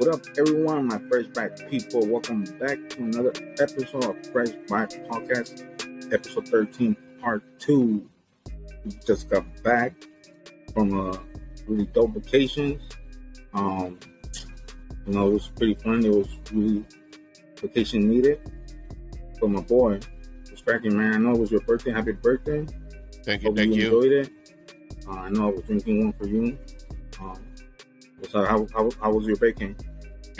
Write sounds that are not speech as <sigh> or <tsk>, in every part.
What up, everyone? My Fresh Vibes people. Welcome back to another episode of Fresh Vibes Podcast, episode 13, part two. We just got back from a really dope vacation. Um, you know, it was pretty fun. It was really vacation needed. For my boy, it's cracking, man. I know it was your birthday. Happy birthday. Thank you. Hope thank you you. enjoyed it. Uh, I know I was drinking one for you. Um, so how, how, how was your baking?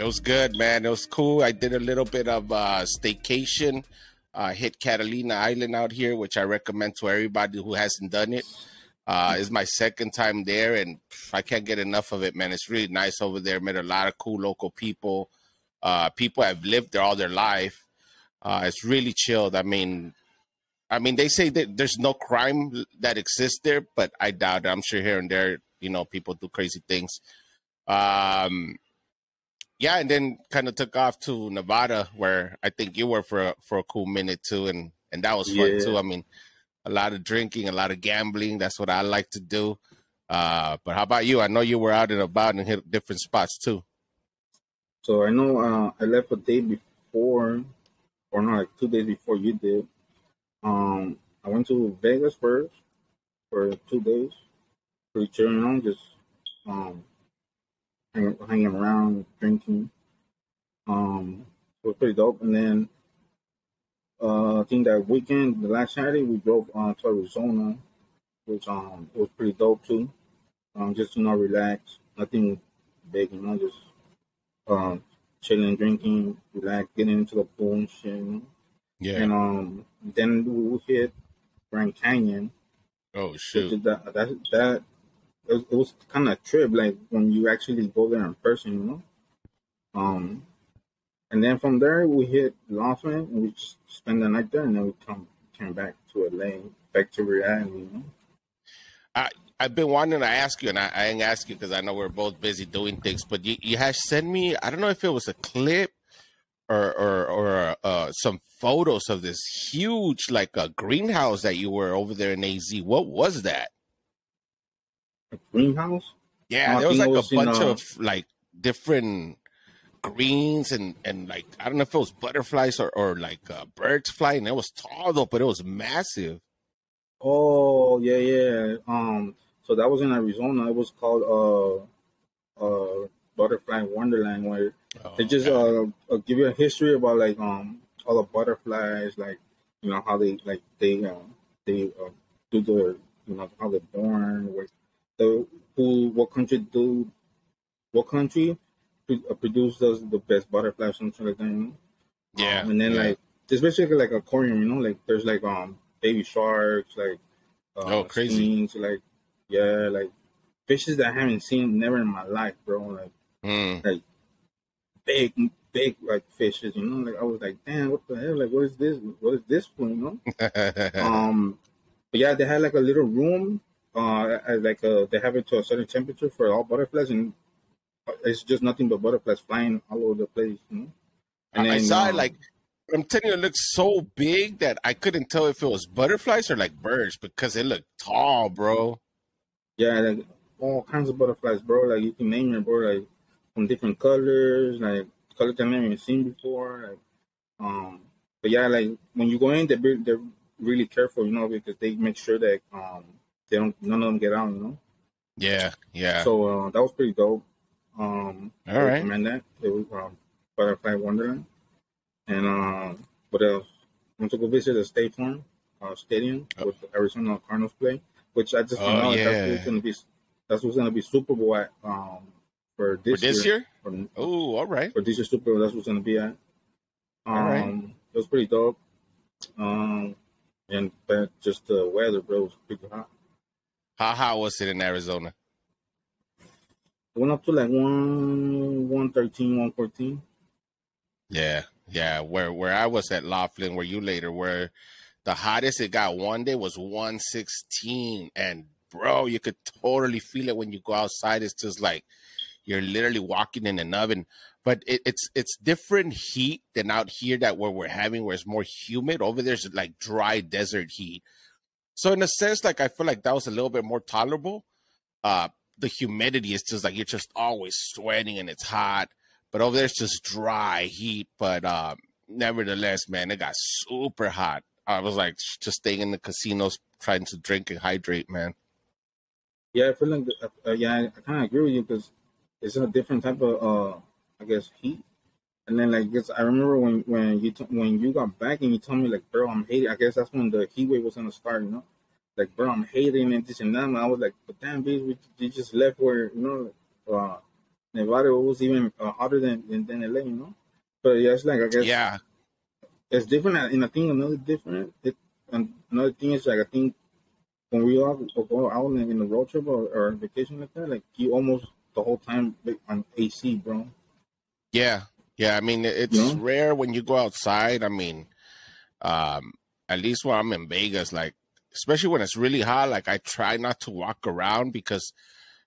It was good, man. It was cool. I did a little bit of uh, staycation. Uh, hit Catalina Island out here, which I recommend to everybody who hasn't done it. Uh, it's my second time there, and I can't get enough of it, man. It's really nice over there. Met a lot of cool local people. Uh, people have lived there all their life. Uh, it's really chilled. I mean, I mean, they say that there's no crime that exists there, but I doubt it. I'm sure here and there, you know, people do crazy things. Um, yeah, and then kind of took off to Nevada, where I think you were for a, for a cool minute too, and and that was fun Yeah. too. I mean, a lot of drinking, a lot of gambling. That's what I like to do. Uh, but how about you? I know you were out and about and hit different spots too. So I know uh, I left a day before, or not, like two days before you did. Um, I went to Vegas first for two days, you know, just um, hanging, hanging around, drinking. Um, it was pretty dope. And then uh, I think that weekend, the last Saturday, we drove uh, to Arizona, which um was pretty dope too. Um, just you know, relax, nothing big, you know, just um, chilling, drinking, relax, getting into the pool and shit. You know? Yeah. And um, then we hit Grand Canyon. Oh shoot. that that that it was, it was kind of a trip, like when you actually go there in person, you know. Um, and then from there we hit Laughlin and we spend the night there, and then we come came back to LA, back to reality, you know. I've been wanting to ask you, and I, I ain't ask you because I know we're both busy doing things. But you, you had sent me. I don't know if it was a clip or or or uh, some photos of this huge like a greenhouse that you were over there in AZ. What was that? A greenhouse. Yeah, there was like a in, bunch uh, of like different greens and and like I don't know if it was butterflies or or like uh, birds flying. It was tall though, but it was massive. Oh yeah, yeah. Um, so that was in Arizona. It was called uh, uh, Butterfly Wonderland, where Oh, they just God. uh, uh give you a history about like um all the butterflies, like you know how they like they um they uh, do the you know how they're born, where the who what country do what country uh, produces the best butterflies, something like that. You know? yeah, Um, and then yeah. like it's basically like a aquarium, you know, like there's like um baby sharks, like uh, Oh, crazy. skinks, like yeah, like fishes that I haven't seen never in my life, bro. Like Mm. big, big like fishes, you know. Like I was like, damn, what the hell? Like what is this? What is this for? You know. <laughs> um, but yeah, they had like a little room. Uh, like uh, they have it to a certain temperature for all butterflies, and it's just nothing but butterflies flying all over the place, you know. I I saw it um, like I'm telling you, it looks so big that I couldn't tell if it was butterflies or like birds because it looked tall, bro. Yeah, like all kinds of butterflies, bro. Like you can name it, bro. Like from different colors, like colors I've never even seen before. Like, um, but yeah, like when you go in, they're they're really careful, you know, because they make sure that um they don't none of them get out, you know. Yeah, yeah. So uh, that was pretty dope. Um, I All right. recommend that. It was um, Butterfly Wonderland, and um, what else? I went to go visit the State Farm uh, Stadium Oh. with the Arizona Cardinals play, which I just Oh, found out that's yeah. what's gonna be. That's what's gonna be Super Bowl at um for For this, this year? Oh, all right. for this year Super Bowl, that's what's gonna be at. Um, All right. it was pretty dope. Um, and but just the weather, bro, was pretty hot. How hot was it in Arizona? It went up to like one one thirteen, one fourteen. Yeah, yeah. Where where I was at Laughlin, where you later, where the hottest it got one day was 116. And bro, you could totally feel it when you go outside. It's just like you're literally walking in an oven. But it, it's it's different heat than out here that where we're having where it's more humid. Over there's like dry desert heat. So in a sense, like I feel like that was a little bit more tolerable. Uh the humidity is just like you're just always sweating and it's hot. but over there it's just dry heat. But um, nevertheless, man, it got super hot. I was like just staying in the casinos, trying to drink and hydrate, man. Yeah, I feel like uh, uh yeah, I, I kind of agree with you because it's a different type of uh, I guess heat. And then like, guess I remember when when you t- when you got back and you told me like, bro, I'm hating. I guess that's when the heat wave was gonna start, you know. Like, bro, I'm hating and this and that. And I was like, but damn, bitch, you just left where you know, uh, Nevada was even uh, hotter than, than than LA, you know. But yeah, it's like I guess yeah, it's different. And I think another different. It, another thing is like I think when we all go out in a road trip or, or vacation like that, like you almost the whole time on AC, bro. Yeah, yeah. I mean, it's know? rare when you go outside. I mean, um, at least when I'm in Vegas, like especially when it's really hot, like I try not to walk around because,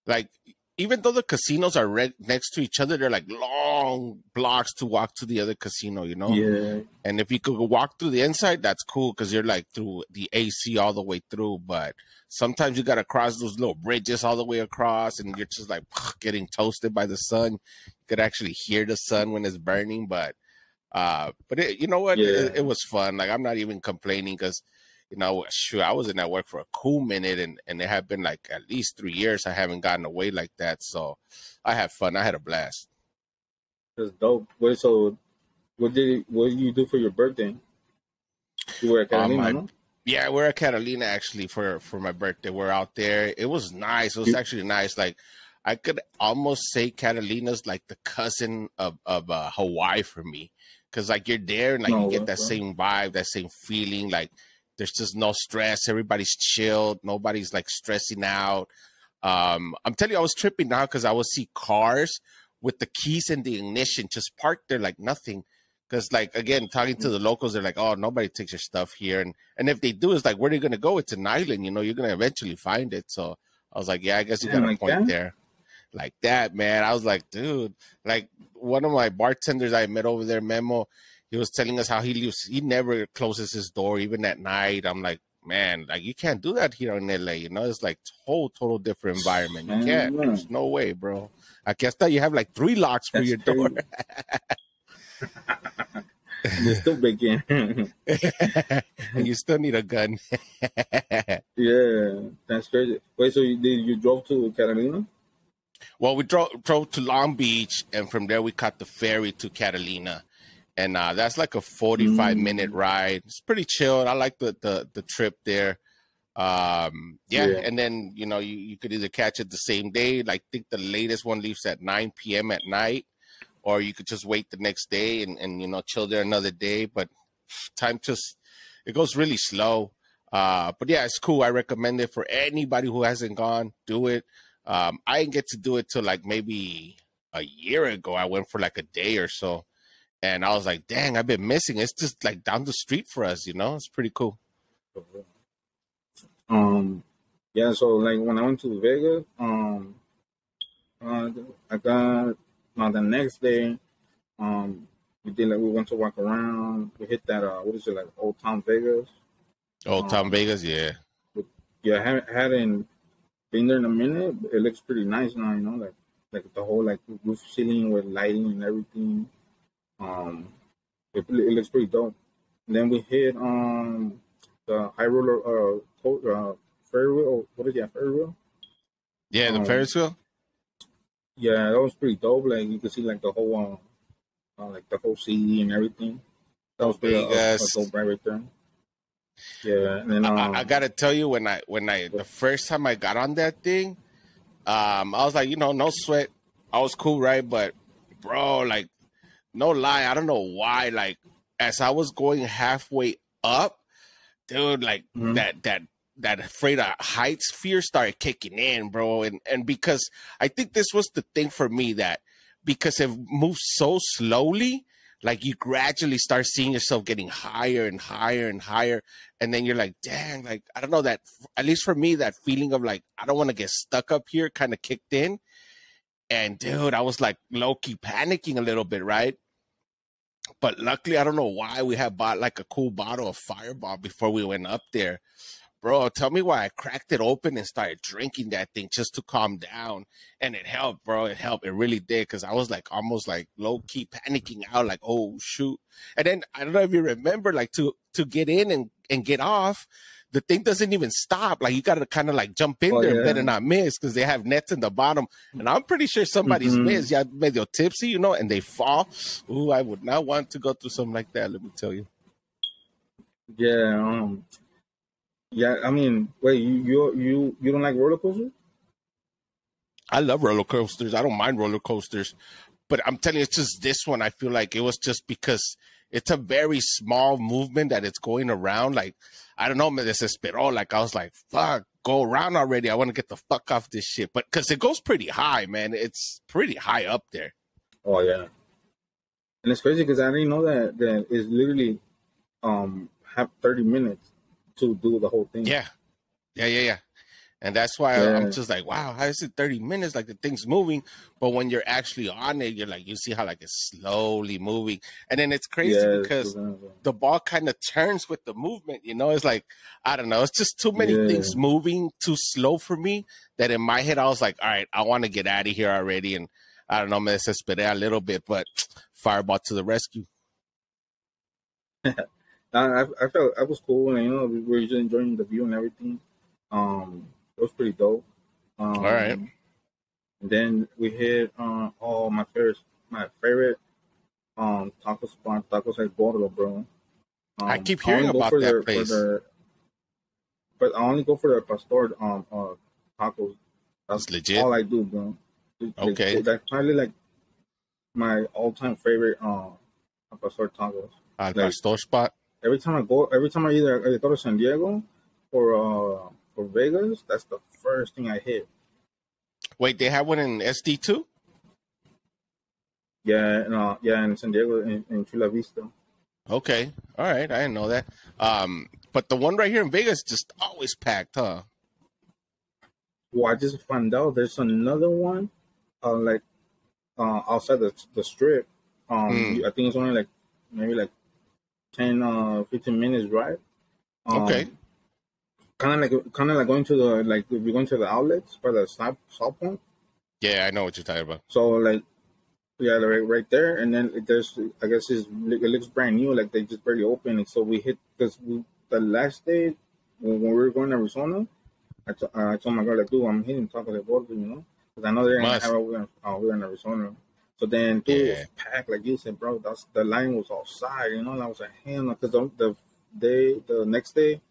like, even though the casinos are right next to each other, they're like long blocks to walk to the other casino, you know? Yeah. And if you could walk through the inside, that's cool because you're like through the AC all the way through. But sometimes you got to cross those little bridges all the way across and you're just like <laughs> getting toasted by the sun. You could actually hear the sun when it's burning. But, uh, but it, you know what? Yeah. It, it was fun. Like, I'm not even complaining because you know, sure, I was in that work for a cool minute, and and it had been like at least three years I haven't gotten away like that. So I had fun. I had a blast. That's dope. Wait, so what did what did you do for your birthday? You were at um, Catalina, um, I, no? Yeah, we're at Catalina actually for for my birthday. We're out there. It was nice. It was actually nice. Like I could almost say Catalina's like the cousin of of uh, Hawaii for me, because like you're there and like no, you get that bro. same vibe, that same feeling, like there's just no stress. Everybody's chilled. Nobody's like stressing out. Um, I'm telling you, I was tripping now because I would see cars with the keys and the ignition just parked there like nothing. Because like again, talking to the locals, they're like, "Oh, nobody takes your stuff here," and and if they do, it's like, where are you gonna go? It's an island, you know. You're gonna eventually find it. So I was like, "Yeah, I guess you got a point that? there." Like that, man. I was like, dude, like one of my bartenders I met over there, Memo he was telling us how he lives. He never closes his door even at night. I'm like, man, like you can't do that here in LA. You know, it's like whole total different environment. You can't. Mm-hmm. There's no way, bro. I guess that you have like three locks for That's your door. you still big in. <laughs> you still need a gun. <laughs> yeah, that's crazy. Wait, so you did you drove to Catalina? Well, we drove drove to Long Beach, and from there we caught the ferry to Catalina and uh, that's like a 45 mm. minute ride. It's pretty chill. I like the the, the trip there. Um, yeah. yeah. and then you know you, you could either catch it the same day. Like think the latest one leaves at 9 p.m. at night, or you could just wait the next day and and you know chill there another day. But time just it goes really slow. Uh, but yeah, it's cool. I recommend it for anybody who hasn't gone. Do it. Um, I didn't get to do it till like maybe a year ago. I went for like a day or so and I was like, dang, I've been missing. It's just like down the street for us, you know. It's pretty cool. Um, yeah. So like when I went to Vegas, um, uh, I got now the next day, um, we did like we went to walk around. We hit that uh, what is it like Old Town Vegas? Old um, Town Vegas, yeah. But, yeah, I haven't, hadn't been there in a minute. It looks pretty nice now, you know, like like the whole like roof ceiling with lighting and everything. Um, it, it looks pretty dope. And then we hit um the high roller uh, uh Ferry wheel. What is that Ferry wheel? Yeah, the um, Ferris wheel. Yeah, that was pretty dope. Like you could see like the whole uh, uh like the whole city and everything. That was pretty uh, dope right, there. Yeah, and then um, I, I, um, gotta tell you when I when I the first time I got on that thing, um, I was like, you know, no sweat. I was cool, right? But bro, like no lie, I don't know why. Like as I was going halfway up, dude, like mm-hmm. that that that afraid of heights fear started kicking in, bro. And and because I think this was the thing for me that because it moves so slowly, like you gradually start seeing yourself getting higher and higher and higher. And then you're like, dang, like I don't know that at least for me, that feeling of like I don't want to get stuck up here kind of kicked in. And dude, I was like low key panicking a little bit, right? But luckily, I don't know why we had bought like a cool bottle of Fireball before we went up there. bro, tell me why I cracked it open and started drinking that thing just to calm down. And it helped, bro. It helped. It really did. Cause I was like almost like low key panicking out, like, oh shoot. And then I don't know if you remember, like to to get in and, and get off, the thing doesn't even stop. Like you gotta kind of like jump in Oh, there and better not miss because they have nets in the bottom. And I'm pretty sure somebody's Mhm. missed, yeah, medio tipsy, you know, and they fall. Ooh, I would not want to go through something like that, let me tell you. Yeah, um, yeah. I mean, wait, you you you you don't like roller coasters? I love roller coasters. I don't mind roller coasters, but I'm telling you, it's just this one. I feel like it was just because it's a very small movement that it's going around. Like I don't know, me desesperó. Like I was like, fuck, go around already. I want to get the fuck off this shit. But because it goes pretty high, man. It's pretty high up there. Oh yeah, and it's crazy because I didn't know that that is literally um have thirty minutes to do the whole thing. Yeah, yeah, yeah, yeah. And that's why Yeah. I'm just like, wow, how is it 30 minutes? Like the thing's moving, but when you're actually on it, you're like, you see how like it's slowly moving, and then it's crazy Yeah, because the ball kind of turns with the movement. You know, it's like I don't know. It's just too many Yeah. things moving too slow for me. That in my head I was like, all right, I want to get out of here already. And I don't know, me desesperé a little bit, but <tsk> Fireball to the rescue. <laughs> I, I I felt I was cool, and you know we were just enjoying the view and everything. Um, it was pretty dope. Um, All right. And then we hit uh, oh my favorite my favorite um taco spot, tacos El Gordo, bro. Um, I keep hearing go about that their- place. their- but I only go for the pastor um uh tacos. That's legit. all I do, bro. Okay. that's probably like my all time favorite um pastor tacos Al like- pastor spot. every time I go, every time I either I go to San Diego or uh or Vegas, that's the first thing I hit. Wait, they have one in SD too. Yeah, uh, yeah, in San Diego, in, in Chula Vista. Okay. All right. I didn't know that. Um, but the one right here in Vegas just always packed, huh? Well, I just found out there's another one, uh, like uh, outside the the strip. Um, Hmm. I think it's only like maybe like 10, uh, 15 minutes drive. Um, Okay. Kind of like kind of like going to the like if you're going to the outlets by the stop stop point. Yeah, I know what you're talking about. So like, yeah, right, right there, and then it- there's, I guess it's, it looks brand new, like they just barely opened it. So we hit because the last day when, when we were going to Arizona, I, t- I told my girl like, dude, I'm hitting Taco de Bordo, you know, because I know they're gonna have it over in, uh, over in Arizona. So then, dude, it Yeah. was packed, like you said, bro. That's the line was outside, you know. And I was like, hell, because the, the day, the next day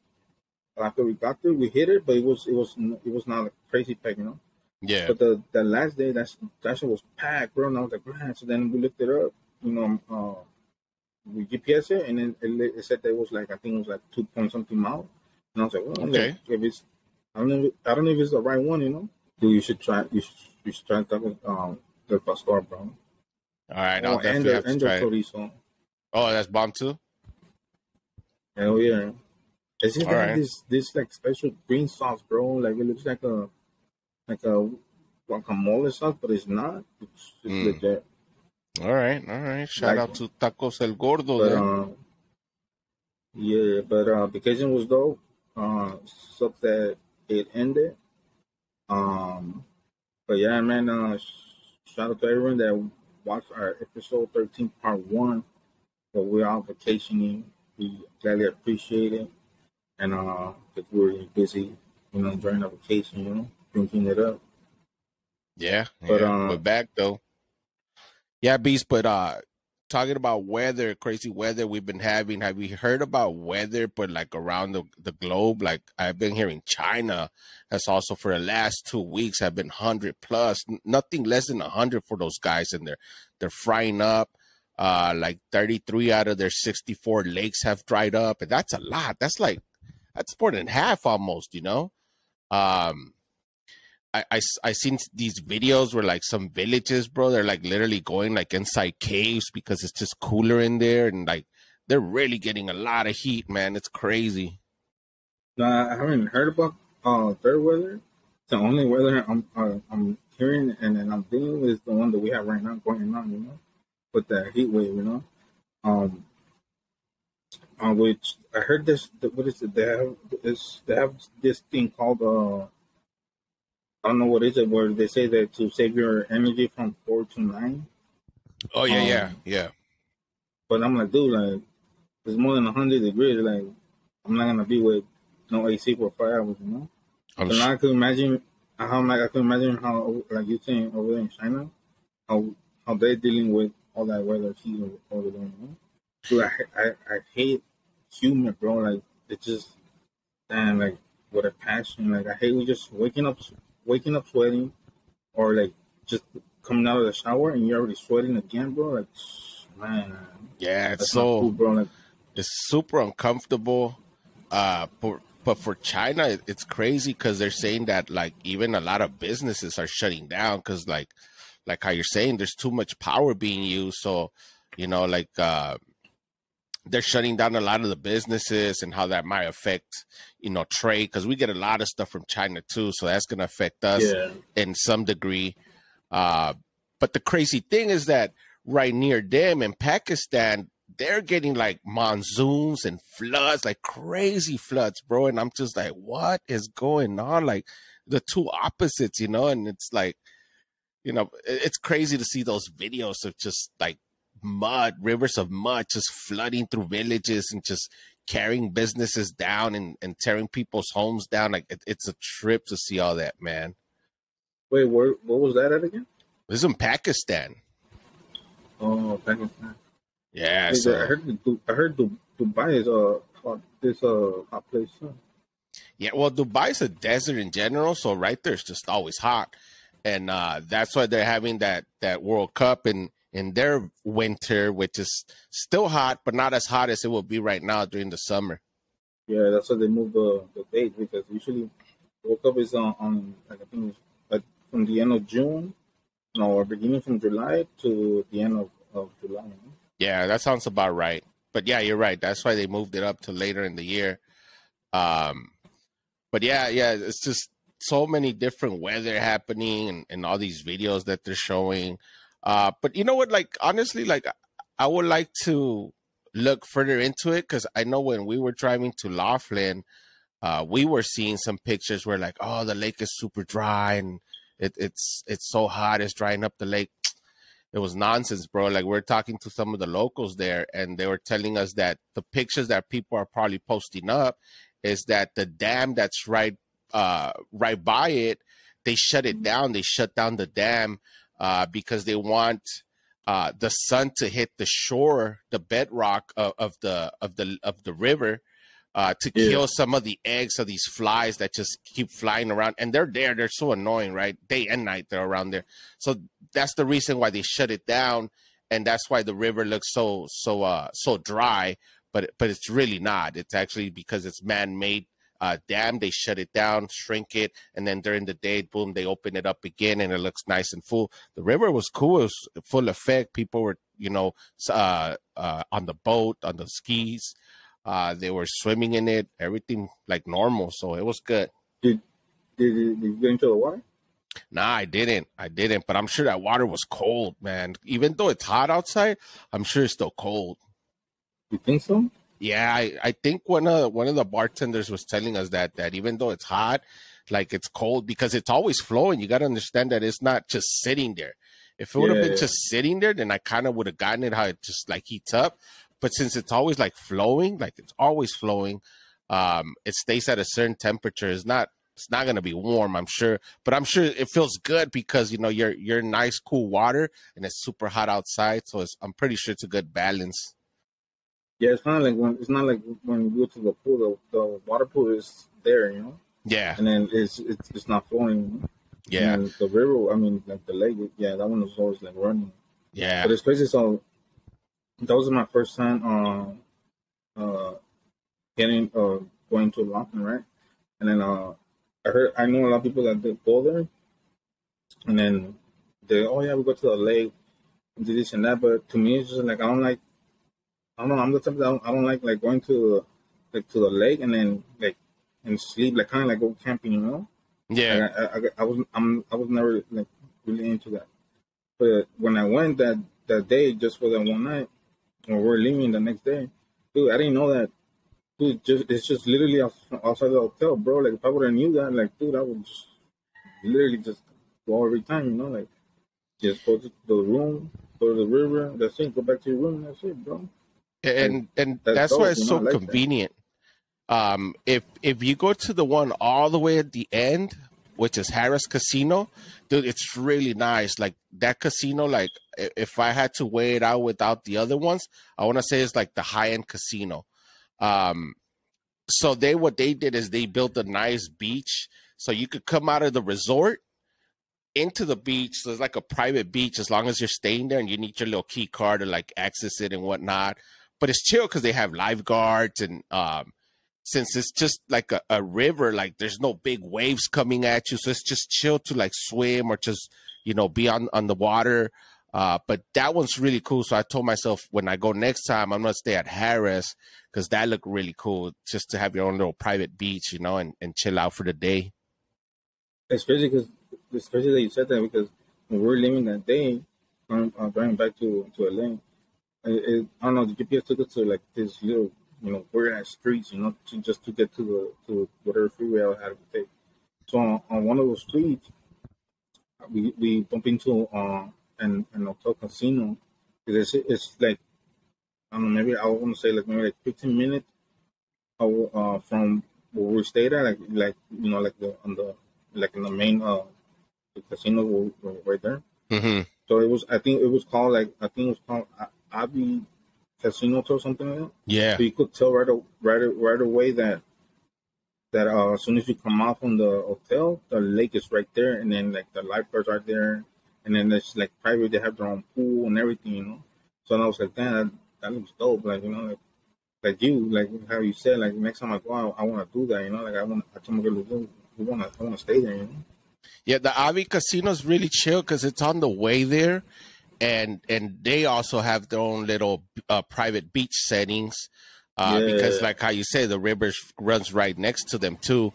after we got there, we hit it, but it was, it was, it was not a crazy pack, you know. Yeah. But the the last day, that's that shit was packed, bro. And I was like, man. So then we looked it up, you know, uh, we GPS it, and then it, it said that it was like I think it was like two point something miles, and I was like, well, Okay. like, if it's I don't know, if, I don't know if it's the right one, you know. Dude, you should try. You should, you should try that with um the pastor, bro. All right. I'll Oh, and the have to and the try it. Oh, that's bomb too. Hell yeah. It's just All like right. this this like special green sauce, bro. Like it looks like a like a guacamole sauce, but it's not. It's, it's Mm. legit. All right. All right. Shout Like- out to Tacos El Gordo. But um, yeah, but uh, vacation was dope. Uh, that it ended. Um, but yeah, man. Uh, shout out to everyone that watched our episode thirteen, part one. But we're out vacationing. We gladly appreciate it, and uh, because we're busy, you know, during our vacation, you know, drinking it up. Yeah, But, yeah. uh, we're back though. Yeah, beast. But uh, talking about weather, crazy weather we've been having. Have you heard about weather? But like around the the globe, like I've been hearing China has also for the last two weeks have been hundred plus, nothing less than hundred for those guys, and they're they're frying up. Uh, like thirty three out of their sixty four lakes have dried up, and that's a lot. That's like that's more than half almost. You know. Um, i i seen these videos where like some villages, bro, they're like literally going like inside caves because it's just cooler in there and like they're really getting a lot of heat, man. It's crazy. No, I haven't heard about uh third weather. The only weather I'm uh, I'm hearing and, then I'm with is the one that we have right now going on, you know, with that heat wave, you know. Um, which I heard this. What is it? They have this. They have this thing called. Uh, I don't know what is it. Where they say that to save your energy from four to nine. Oh yeah, Um, yeah, yeah. But I'm like, dude, like it's more than hundred degrees. Like I'm not gonna be with no AC for five hours. You know. I'm So s- now I can imagine how like I could imagine how like you saying over there in China, how how they're dealing with all that weather heat over there. You know? Dude, I, I I hate humor, bro. Like it's just damn like with a passion. Like I hate we just waking up waking up sweating, or like just coming out of the shower and you're already sweating again, bro. Like man, yeah, it's so cool, bro. Like it's super uncomfortable. Uh, but but for China, it's crazy because they're saying that like even a lot of businesses are shutting down because like like how you're saying, there's too much power being used. So you know, like uh, they're shutting down a lot of the businesses and how that might affect you know trade because we get a lot of stuff from China too. So that's gonna affect us yeah, in some degree. Uh, but the crazy thing is that right near them in Pakistan, they're getting like monsoons and floods, like crazy floods, bro. And I'm just like, what is going on? Like the two opposites, you know? And it's like, you know, it's crazy to see those videos of just like mud, rivers of mud just flooding through villages and just carrying businesses down and, and tearing people's homes down. Like it, it's a trip to see all that, man. wait, where what was that at again? This is in Pakistan. Oh, Pakistan. Yeah, so I heard I heard Dubai is uh hot, this uh hot place. Too. yeah. Well, Dubai's a desert in general, so right there it's just always hot, and uh, that's why they're having that that World Cup in in their winter, which is still hot, but not as hot as it will be right now during the summer. Yeah, that's why they moved the the date because usually World Cup is on, on like I think like from the end of June, no, or beginning from July to the end of, of July. Yeah, that sounds about right. But yeah, you're right. That's why they moved it up to later in the year. Um, but yeah, yeah, it's just so many different weather happening and, and all these videos that they're showing. Uh, but you know what? Like honestly, like I would like to look further into it because I know when we were driving to Laughlin, uh, we were seeing some pictures where like, oh, the lake is super dry and it, it's it's so hot, it's drying up the lake it was nonsense, bro. Like we're talking to some of the locals there, and they were telling us that the pictures that people are probably posting up is that the dam that's right uh right by it, they shut it down. They shut down the dam uh because they want uh the sun to hit the shore, the bedrock of, of the of the of the river. Uh, to Yeah. kill some of the eggs of these flies that just keep flying around, and they're there. They're so annoying, right? Day and night, they're around there. So that's the reason why they shut it down and that's why the river looks so so uh so dry but but it's really not it's actually because it's man-made uh dam they shut it down shrink it and then during the day boom they open it up again and it looks nice and full the river was cool it was full effect people were you know uh uh on the boat on the skis uh they were swimming in it everything like normal so it was good Did you, did you get into the water? Nah, I didn't. I didn't. But I'm sure that water was cold, man. Even though it's hot outside, I'm sure it's still cold. You think so? Yeah, I, I think one of one of the bartenders was telling us that that even though it's hot, like it's cold because it's always flowing. You got to understand that it's not just sitting there. If it would have Yeah, been yeah. just sitting there, then I kind of would have gotten it how it just like heats up. But since it's always like flowing, like it's always flowing, um, it stays at a certain temperature. It's not it's not gonna be warm, I'm sure. But I'm sure it feels good because you know you're you're nice, cool water, and it's super hot outside. So it's, I'm pretty sure it's a good balance. Yeah, it's not like when it's not like when you go to the pool. The, the water pool is there, you know, Yeah, and then it's it's, it's not flowing. You know? yeah, And the river, I mean, like the lake, yeah, that one was always like running. yeah. But it's crazy. So that was my first time uh, uh, getting uh, going to Laughlin, right? And then uh, I heard I know a lot of people that did go there, and then they oh yeah we go to the lake and do this and that. But to me it's just like I don't like I don't know I'm the type that I don't, I don't like like going to like to the lake and then like and sleep like kind of like go camping, you know. Yeah, Like, I, I, I was I'm I was never like really into that. But when I went that that day, just for that one night, when we're leaving the next day, dude, I didn't know that. Dude, just it's just literally outside the hotel, bro. Like if I would have knew that, like, dude, I would just literally just go every time, you know, like just go to the room, go to the river, that's it, go back to your room, that's it, bro. And and that's, that's why it's so like convenient. That. Um, if if you go to the one all the way at the end, which is Harrah's Casino, dude, it's really nice. Like that casino, like if I had to weigh it out without the other ones, I want to say it's like the high end casino. Um, so they what they did is they built a nice beach, so you could come out of the resort into the beach. So it's like a private beach as long as you're staying there and you need your little key card to like access it and whatnot. But it's chill because they have lifeguards and um, since it's just like a, a river, like there's no big waves coming at you, so it's just chill to like swim or just you know be on on the water. Uh, but that one's really cool. So I told myself when I go next time, I'm gonna stay at Harrah's because that looked really cool, just to have your own little private beach, you know, and, and chill out for the day. It's crazy because crazy that you said that because when we were leaving that day, I'm driving back to to LA, it, it, I don't know, the GPS took us to like this little you know, weird ass streets, you know, to just to get to the to whatever freeway I had to take. So on, on one of those streets, we we bump into uh, an an hotel casino. It's it's like I don't know, maybe I want to say like maybe like 15 minutes uh, from where we stayed at, like like you know, like the on the like in the main uh the casino right there. Mm-hmm. So it was, I think it was called like I think it was called Avi casino or something like that. Yeah. So you could tell right right right away that that uh, as soon as you come out from the hotel, the lake is right there, and then like the lifeguards are there, and then it's like private. They have their own pool and everything, you know. So I was like, damn, that, that looks dope. Like you know, like like you, like how you said, like next time I go, I, I want to do that. You know, like I want, I told my girl, we want to, I want to stay there. You know. Yeah, the Avi Casino is really chill because it's on the way there, and and they also have their own little uh, private beach settings uh, yeah. because like how you say the river runs right next to them too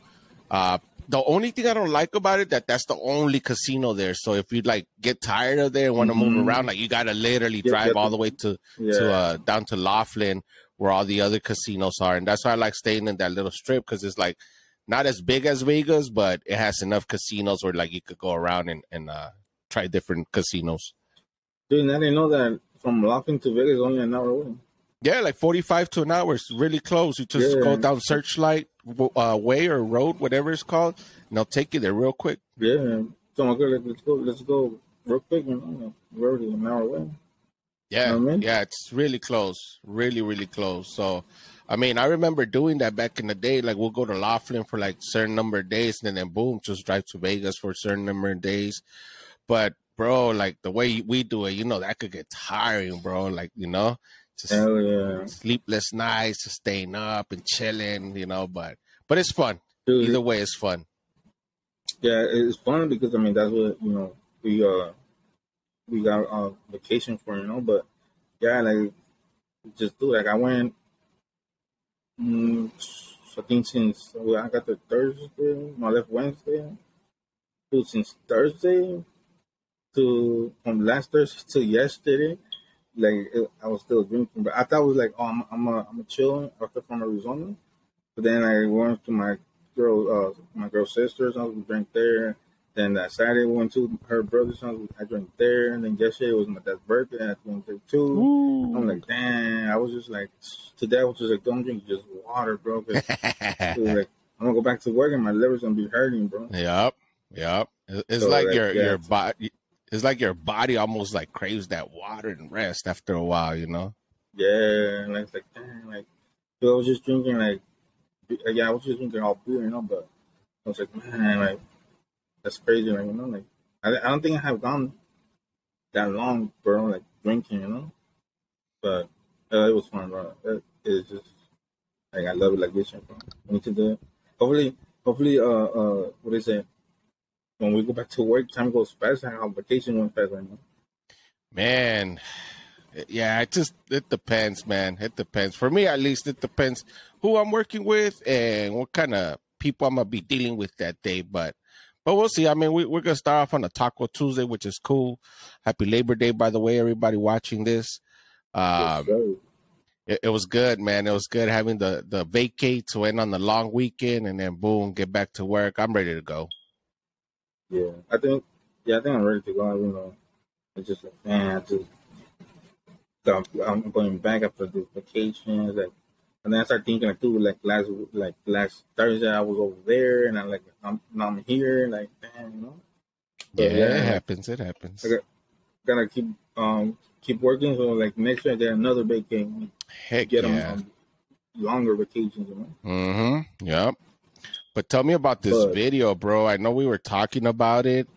uh, the only thing i don't like about it that that's the only casino there so if you like get tired of there and want to mm-hmm. move around like you gotta literally drive yeah, all the way to yeah. to uh, down to laughlin where all the other casinos are and that's why i like staying in that little strip because it's like not as big as vegas but it has enough casinos where like you could go around and, and uh, try different casinos Dude, I didn't know that from Laughlin to Vegas only an hour away. Yeah, like 45 to an hour. It's really close. You just yeah. go down Searchlight uh, Way or Road, whatever it's called, and they'll take you there real quick. Yeah. So I'm like, let's go, let's go real quick. You know, we're already an hour away. Yeah, you know I mean? yeah, it's really close, really, really close. So, I mean, I remember doing that back in the day. Like, we'll go to Laughlin for like certain number of days, and then boom, just drive to Vegas for a certain number of days. But bro, like the way we do it, you know, that could get tiring, bro. Like, you know, just Hell yeah. sleepless nights, just staying up and chilling, you know, but but it's fun. Dude, Either way, it's fun. Yeah, it's fun because I mean that's what you know we uh we got uh vacation for, you know, but yeah, like just do like I went. Mm, I think since I got the Thursday, I left Wednesday. Dude, since Thursday, to from last Thursday to yesterday, like it, I was still drinking, but I thought it was like, oh, I'm I'm a I'm a chill after from Arizona, but then I went to my girl uh my girl sister's house, we drank there. Then that Saturday we went to her brother's house, I drank there, and then yesterday was my dad's birthday, and I drank there too. Ooh. I'm like, damn, I was just like, today I was just like, don't drink just water, bro. Cause <laughs> it was like I'm gonna go back to work and my liver's gonna be hurting, bro. Yep, yep. It's so like, like your yeah, your body it's like your body almost like craves that water and rest after a while, you know? Yeah, it's like, dang, like, so I was just drinking, like, yeah, I was just drinking all beer, you know, but I was like, man, like, that's crazy, like, you know, like, I, I don't think I have gone that long, bro, like, drinking, you know? But uh, it was fun, bro. It, it's just, like, I love it like this, bro. I need to do it. Hopefully, hopefully, uh, uh, what is it? When we go back to work, time goes fast. How vacation went fast right now. Man, yeah, it just it depends, man. It depends. For me, at least, it depends who I'm working with and what kind of people I'm gonna be dealing with that day. But but we'll see. I mean, we, we're gonna start off on a Taco Tuesday, which is cool. Happy Labor Day, by the way, everybody watching this. Um, yes, it, it was good, man. It was good having the the vacate to end on the long weekend, and then boom, get back to work. I'm ready to go. Yeah, I think. Yeah, I think I'm ready to go. You know, it's just like man, I just I'm going back after the vacations, like, and then I start thinking like, dude, like last like last Thursday I was over there, and I'm like, I'm now I'm here, like, damn, you know. Yeah, yeah, it happens. It happens. I got, gotta keep um keep working. So like next year I get another vacation. Heck get yeah. them longer vacations, you know. Mm-hmm. Yep. But tell me about this But- video, bro. I know we were talking about it,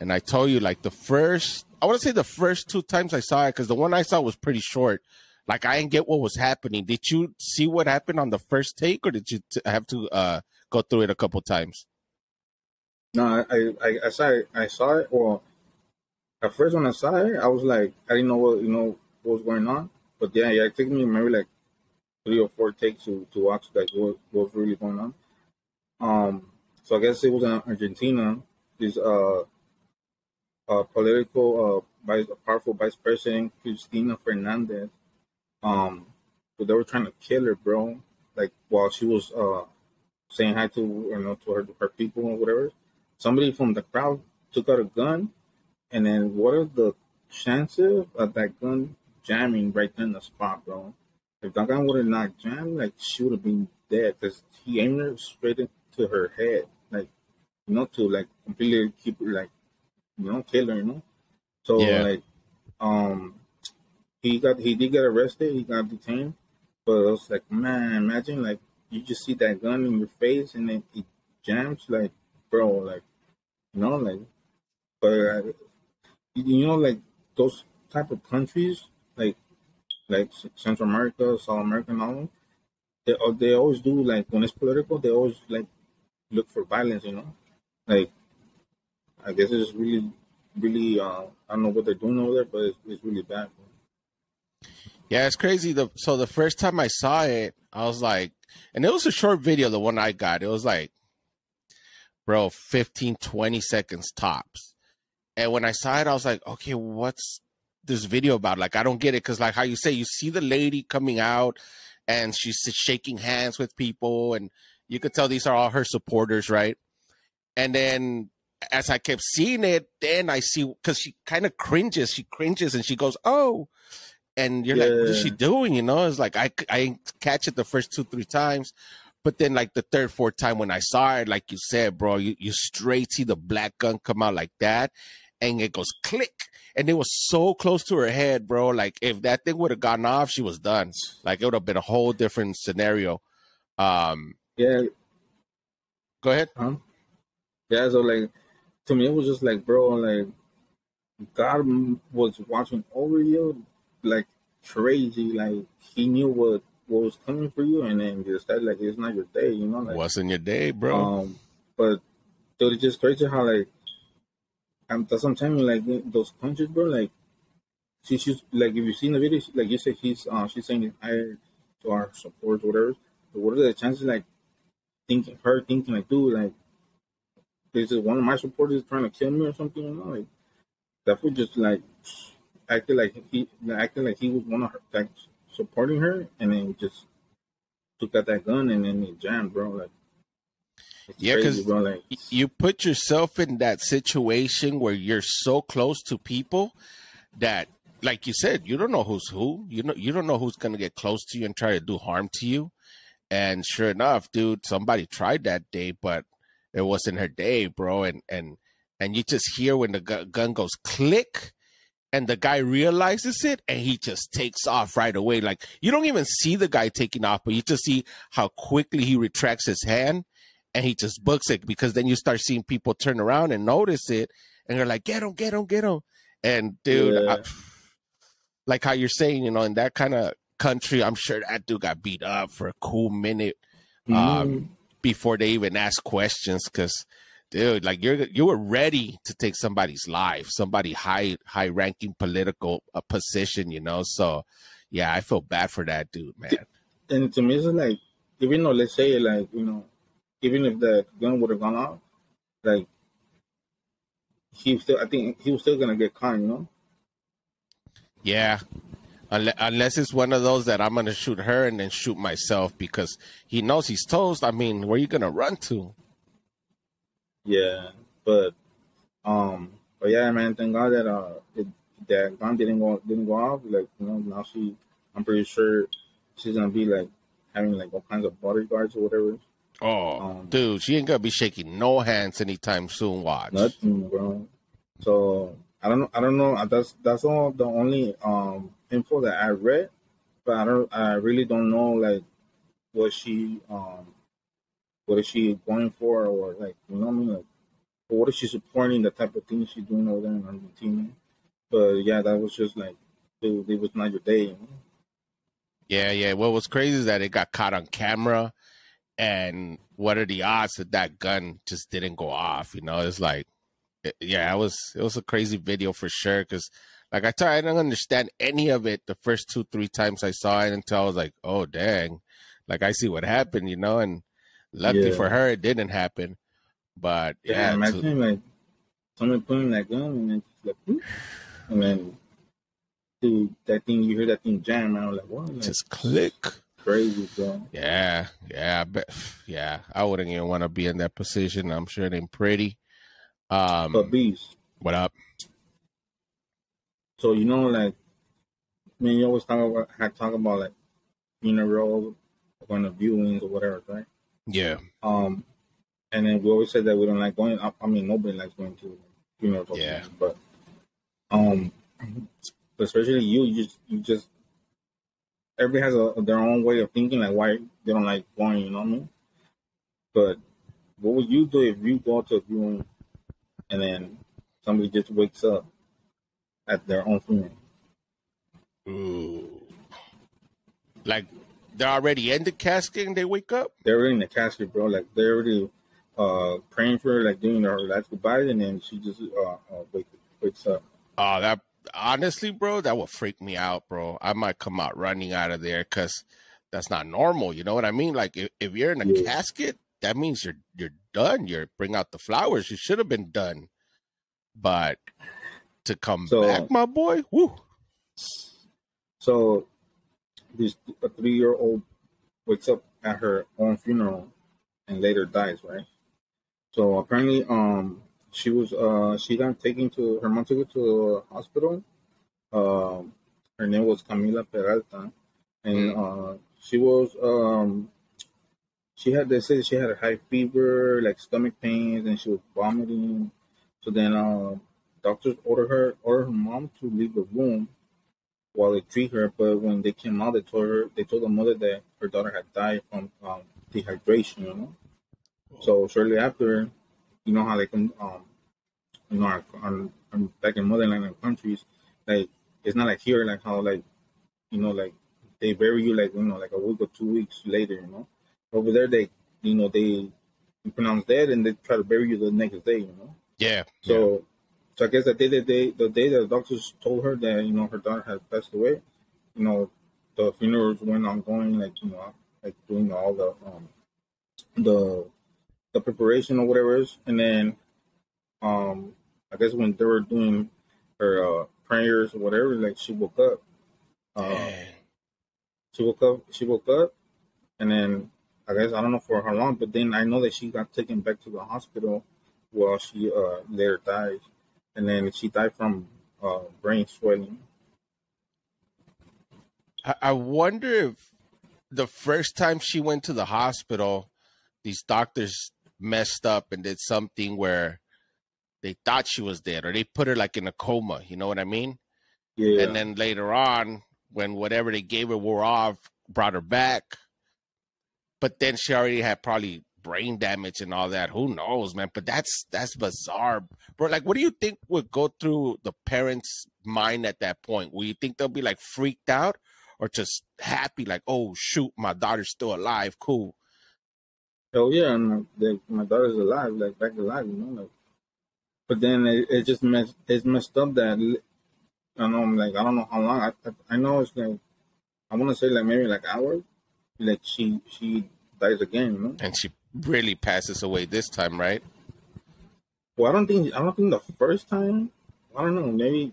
and I told you like the first. I want to say the first two times I saw it because the one I saw was pretty short. Like I didn't get what was happening. Did you see what happened on the first take, or did you t- have to uh, go through it a couple times? No, I, I I saw it. I saw it. Well, at first when I saw it, I was like, I didn't know what you know what was going on. But yeah, yeah, it took me maybe like three or four takes to to watch like what what was really going on. Um, so I guess it was in Argentina. This uh, uh political uh vice powerful vice president Cristina Fernandez. Um, so they were trying to kill her, bro. Like while she was uh saying hi to you know to her her people or whatever somebody from the crowd took out a gun, and then what are the chances of that gun jamming right there in the spot, bro? If that gun would have not jammed, like she would have been dead because he aimed her straight into her head, like you know, to like completely keep like you know, kill her, you know. So Yeah. like, um, he got he did get arrested, he got detained, but it was like, man, imagine like you just see that gun in your face and then it jams, like, bro, like, you know, like, but uh, you you know, like those type of countries, like, like Central America, South America, and all, they they always do like when it's political, they always like look for violence, you know, like, I guess it's really, really, uh, I don't know what they're doing over there, but it's, it's really bad. Yeah, it's crazy. The so the first time I saw it, I was like, and it was a short video, the one I got. It was like, bro, 15, 20 seconds tops. And when I saw it, I was like, okay, what's this video about? Like, I don't get it. Cause like how you say, you see the lady coming out and she's shaking hands with people, and you could tell these are all her supporters, right? And then as I kept seeing it, then I see because she kind of cringes. She cringes and she goes, "Oh," and you're like, "What is she doing?" You know, it's like I I catch it the first two three times, but then like the third fourth time when I saw it, like you said, bro, you you straight see the black gun come out like that, and it goes click, and it was so close to her head, bro. Like if that thing would have gone off, she was done. Like it would have been a whole different scenario. Um, Yeah, go ahead. Huh? Yeah, so like to me, it was just like, bro, like God was watching over you like crazy. Like He knew what what was coming for you, and then just that like it's not your day, you know. Like, Wasn't your day, bro? um, but dude, it's just crazy how like that's what I'm telling you. Like those punches, bro. Like she, she's like if you've seen the video, she- like you said, he's uh, she's saying hi to our supporters, whatever. But what are the chances, like thinking her thinking like, dude, like this is one of my supporters trying to kill me or something, you know? Like that would just like acted like he acting like he was one of her like supporting her, and then just took out that gun and then he jammed, bro. Like Yeah, crazy, 'cause bro. Like you put yourself in that situation where you're so close to people that like you said you don't know who's who you know you don't know who's going to get close to you and try to do harm to you and sure enough dude somebody tried that day but it wasn't her day bro. And and and you just hear when the gu- gun goes click and the guy realizes it and he just takes off right away. Like you don't even see the guy taking off but you just see how quickly he retracts his hand and he just books it because then you start seeing people turn around and notice it and they're like get him get him get him. And dude Yeah. I- like how you're saying you know in that kind of country i'm sure that dude got beat up for a cool minute mm, um, before they even asked questions because dude like you're you were ready to take somebody's life somebody high high ranking political uh, position you know? So yeah i feel bad for that dude man. And to me it's like even though let's say like you know even if the gun would have gone off like he still i think he was still gonna get caught you know? Yeah, Unless it's one of those that I'm gonna shoot her and then shoot myself because he knows he's toast. I mean, where are you gonna run to? Yeah, but um, but yeah, man, thank God that uh it, that gun didn't go didn't go off. Like you know, now she, I'm pretty sure she's gonna be like having like all kinds of bodyguards or whatever. Oh, Um, dude, she ain't gonna be shaking no hands anytime soon. Watch. Nothing, bro. So I don't know. I don't know. That's that's all the only um info that I read, but I don't. I really don't know like what she um what is she going for or like you know what I mean like what is she supporting the type of things she's doing over there in Argentina. But yeah, that was just like it was not your day. You know? Yeah, yeah. What was crazy is that it got caught on camera, and what are the odds that that gun just didn't go off? You know, it's like, yeah, it was it was a crazy video for sure. Because, like I you, I didn't understand any of it the first two three times I saw it until I was like, oh dang, like I see what happened, you know. And luckily Yeah. for her, it didn't happen. But Yeah, yeah, to- imagine like someone putting that gun and then just like whoop, and then dude, that thing you hear that thing jam and I'm like, what? Like, just click. crazy, bro. Yeah, yeah, I bet. Yeah, I wouldn't even want to be in that position. I'm sure it ain't pretty. Um, But beast. what up? So you know, like, I mean, you always talk about talk about like funerals, going to viewings or whatever, right? Yeah, Um, and then we always said that we don't like going. I, I mean, nobody likes going to funerals. Yeah. but um, especially you, you just you just everybody has a their own way of thinking, like why they don't like going. You know what I mean? But what would you do if you go to a viewing and then somebody just wakes up at their own funeral? Ooh. Like they're already in the casket and they wake up. They're already in the casket, bro. Like they're already uh praying for her, like doing her last goodbye, and then she just uh, uh wake, wakes up. Oh, that honestly, bro, that would freak me out, bro. I might come out running out of there because that's not normal. You know what I mean? Like if, if you're in a Yeah. casket, that means you're you're done. You're bring out the flowers. You should have been done. But to come So- back, my boy, woo. So this a three year old wakes up at her own funeral and later dies, right? So apparently, um, she was uh she got taken to her mom took her to a hospital. Um, her name was Camila Peralta, and uh, she was um she had they said she had a high fever, like stomach pains, and she was vomiting. So then uh, doctors ordered her ordered her mom to leave the room while they treat her. But when they came out, they told her they told the mother that her daughter had died from um, dehydration. You know. So shortly after, you know how they can um, you know, our, our, our back in motherland and countries, like it's not like here, like how like you know, like they bury you like you know, like a week or two weeks later. You know, over there they you know they you pronounce dead and they try to bury you the next day. You know. Yeah. So, so I guess the day that they, the day the doctors told her that you know her daughter had passed away, you know, the funerals went on going like you know like doing all the um the the preparation or whatever it is, and then um I guess when they were doing her uh prayers or whatever, like she woke up. Uh, she woke up. She woke up, and then I guess I don't know for how long, but then I know that she got taken back to the hospital while she uh later died, and then she died from uh brain swelling. I, I wonder if the first time she went to the hospital, these doctors messed up and did something where they thought she was dead or they put her like in a coma. You know what I mean? Yeah, And then later on, when whatever they gave her wore off, brought her back. But then she already had probably brain damage and all that. Who knows, man? But that's that's bizarre, bro. Like, what do you think would go through the parents' mind at that point? Will you think they'll be like freaked out or just happy, like, oh shoot, my daughter's still alive? Cool. Oh yeah, and like, my daughter's alive, like back alive, you know, like. But then it, it just messed it's messed up that I don't know, like I don't know how long. I I, I know it's like I want to say like maybe like hours. Like she she dies again, you know. And she really passes away this time, right? Well, I don't think I don't think the first time. I don't know. Maybe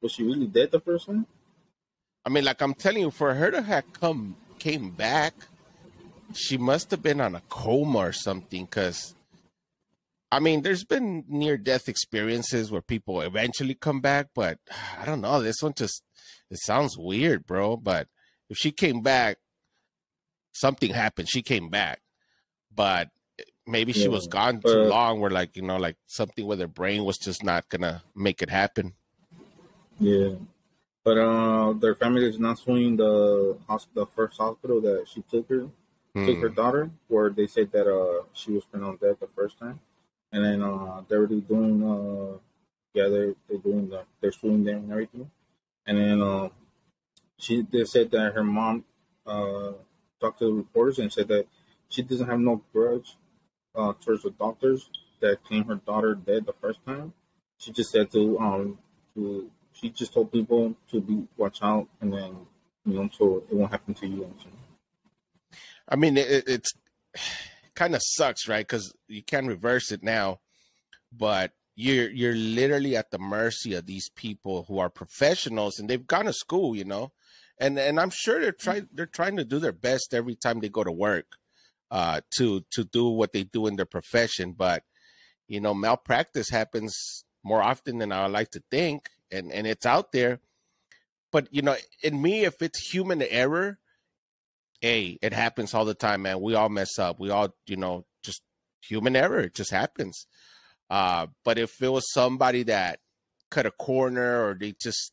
was she really dead the first time? I mean, like I'm telling you, for her to have come came back, she must have been on a coma or something. Because, I mean, there's been near death experiences where people eventually come back, but <sighs> I don't know. This one just it sounds weird, bro. But if she came back, something happened. She came back, but maybe she was gone too long. Where like you know, like something with her brain was just not gonna make it happen. Yeah, but uh, their family is not suing the hospital, the first hospital that she took her, hmm. took her daughter, where they said that uh she was pronounced dead the first time, and then uh they're already doing uh yeah they're they're doing the they're suing them and everything, and then uh she they said that her mom uh talked to the reporters and said that she doesn't have no grudge uh, towards the doctors that claimed her daughter dead the first time. She just said to um to she just told people to be watch out and then you know so it won't happen to you. I mean, it, it's kind of sucks, right? Because you can reverse it now, but you're you're literally at the mercy of these people who are professionals and they've gone to school, you know, and and I'm sure they're trying they're trying to do their best every time they go to work uh, to to do what they do in their profession. But you know, malpractice happens more often than I like to think, and and it's out there. But you know, in me, if it's human error, hey, it happens all the time, man. We all mess up. We all, you know, just human error. It just happens. Uh, but if it was somebody that cut a corner or they just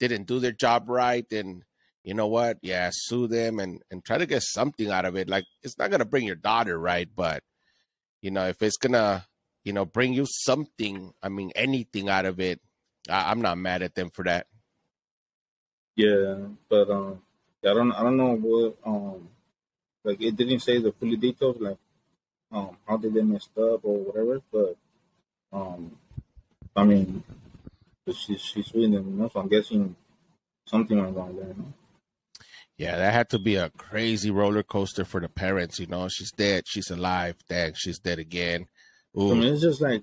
didn't do their job right, then you know what? Yeah, sue them and and try to get something out of it. Like it's not gonna bring your daughter right, but you know if it's gonna you know bring you something, I mean anything out of it, I, am not mad at them for that. Yeah, but um, I don't I don't know what um like it didn't say the fully details like um how did they messed up or whatever, but um I mean she's she's suing them, you know, so I'm guessing something went wrong there. You know? Yeah, that had to be a crazy roller coaster for the parents. You know, she's dead, she's alive, dang, she's dead again. Ooh. I mean, it's just like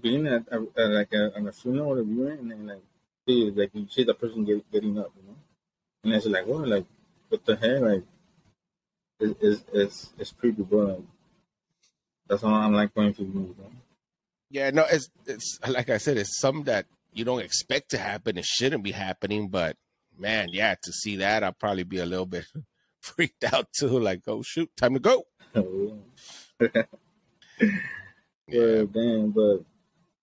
being at, at, at like a, at a funeral or a viewing, and then like, dude, like you see the person get, getting up, you know, and it's like, what, like, what the hell, like, it's it's it's, it's creepy, bro. Like, that's why I'm like going to bro. Yeah, no, it's it's like I said, it's something that you don't expect to happen. It shouldn't be happening, but man, yeah, to see that, I'll probably be a little bit <laughs> freaked out too. Like, oh shoot, time to go. yeah. <laughs> yeah, damn. But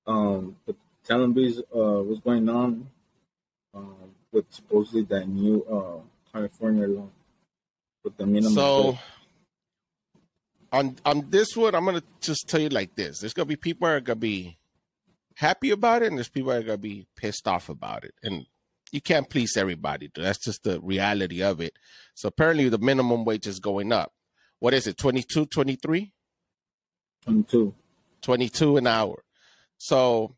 um, but telling bees, uh, what's going on um, with supposedly that new uh California law with the minimum. So. On, on this one, I'm gonna just tell you like this: there's gonna be people are gonna be happy about it, and there's people are gonna be pissed off about it. And you can't please everybody. That's just the reality of it. So apparently the minimum wage is going up. What is it? 22, 23? 22. 22 an hour. So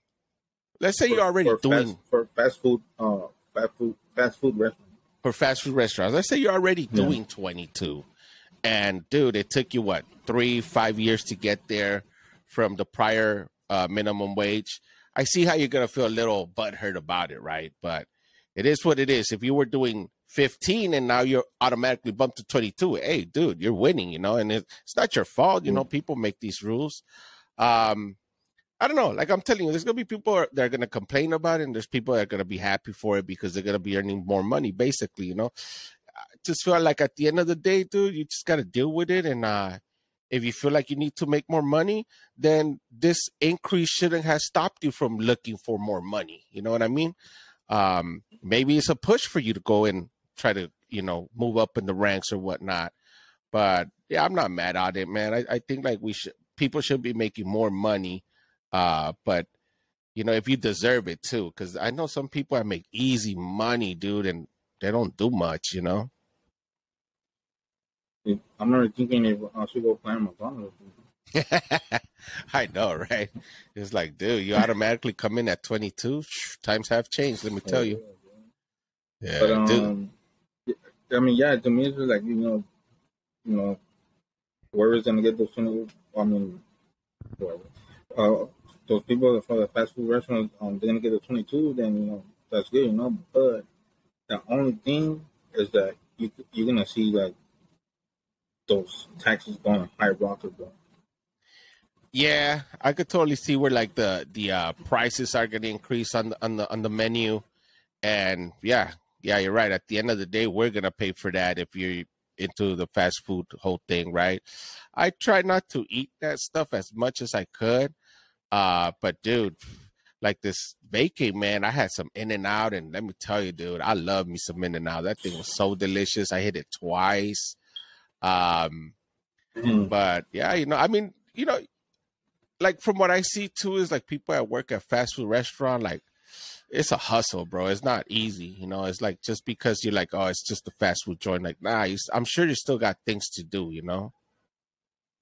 let's say for, you're already for doing fast, for fast food uh fast food fast food restaurants. For fast food restaurants. Let's say you're already yeah. doing 22. And dude, it took you what? 3 5 years to get there from the prior uh, minimum wage. I see how you're going to feel a little butthurt about it, right? But it is what it is. If you were doing 15 and now you're automatically bumped to 22, hey, dude, you're winning, you know, and it's not your fault. You know, mm. people make these rules. Um, I don't know. Like I'm telling you, there's gonna be people that are gonna complain about it, and there's people that are gonna be happy for it because they're gonna be earning more money. Basically, you know, I just feel like at the end of the day, dude, you just gotta deal with it. And uh, if you feel like you need to make more money, then this increase shouldn't have stopped you from looking for more money. You know what I mean? Um, maybe it's a push for you to go and try to you know move up in the ranks or whatnot. But yeah, I'm not mad at it, man. I, I think like we should people should be making more money, uh, but you know if you deserve it too, because I know some people that make easy money, dude, and they don't do much, you know. I'm not thinking if I should go play McDonald's. <laughs> I know, right? It's like, dude, you automatically come in at 22. Times have changed. Let me tell you. Yeah, but, um, dude. I mean, yeah, to me it's like you know, you know, whoever's gonna get those 20. I mean, whoever, uh, those people for the fast food restaurants, um, they're gonna get the 22. Then you know, that's good, you know. But The only thing is that you you're gonna see like those taxes going high rocket, bro. Yeah, I could totally see where like the the uh, prices are going to increase on the, on the on the menu, and yeah, yeah, you're right. At the end of the day, we're gonna pay for that if you're into the fast food whole thing, right? I try not to eat that stuff as much as I could, uh, but dude, like this vacay, man, I had some In and Out, and let me tell you, dude, I love me some In and Out. That thing was so delicious. I hit it twice. Um, Mm. but yeah, you know, I mean, you know, like from what I see too is like people at work at fast food restaurant, like it's a hustle, bro. It's not easy, you know. It's like just because you're like, oh, it's just a fast food joint, like, nah, you, I'm sure you still got things to do, you know.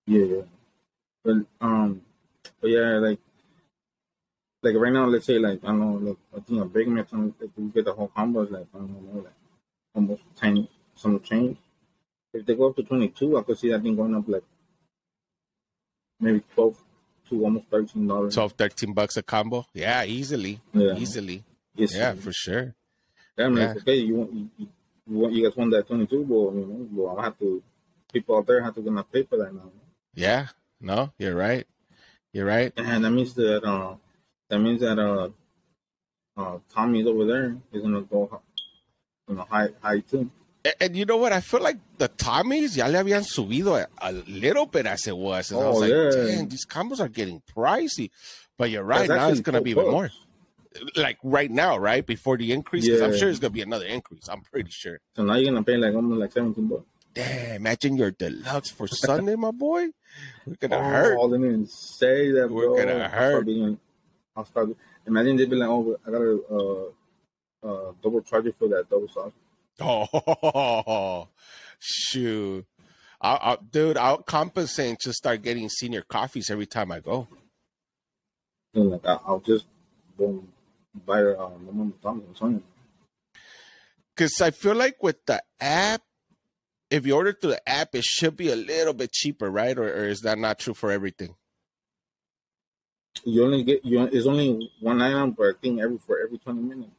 Yeah, yeah. But um, but yeah, like like right now, let's say like I don't know, like I think a Big Mac, like you get the whole combo is like I don't know, like almost ten some change. If they go up to twenty two, I could see that thing going up like maybe twelve to almost thirteen dollars. 12, 13 bucks a combo. Yeah, easily, yeah, easily. Yes, Yeah, for sure. Yeah, I Yeah. okay. You want you, you, you want you guys want that twenty two, but you know, well, I have to. People out there have to gonna pay for that now, Yeah, no, you're right. You're right. and that means that uh, that means that uh, uh, Tommy's over there is gonna go, you know, high high too. And you know what? I feel like the Tommies ya le habían subido a, a little bit as it was. And I was Oh, like, yeah. damn, these combos are getting pricey. But you're right. That's Now it's going to be even more. Like right now, right? Before the increase. 'cause I'm sure it's going to be another increase. I'm pretty sure. So now you're gonna pay like almost like seventeen bucks. Damn, imagine your deluxe for Sunday, my boy. We're going to oh, hurt. I didn't even say that, We're gonna I'll hurt. being, I'll start. Imagine they'd be like, oh, I gotta uh, uh, double charge it for that double sauce. Oh, <laughs> shoot. I'll, I'll, dude, I'll compensate and just start getting senior coffees every time I go. And like I, I'll just go buy uh, McDonald's or something. because I feel like with the app, if you order through the app, it should be a little bit cheaper, right? Or, or is that not true for everything? You only get you. It's only one item, but I think every for every twenty minutes.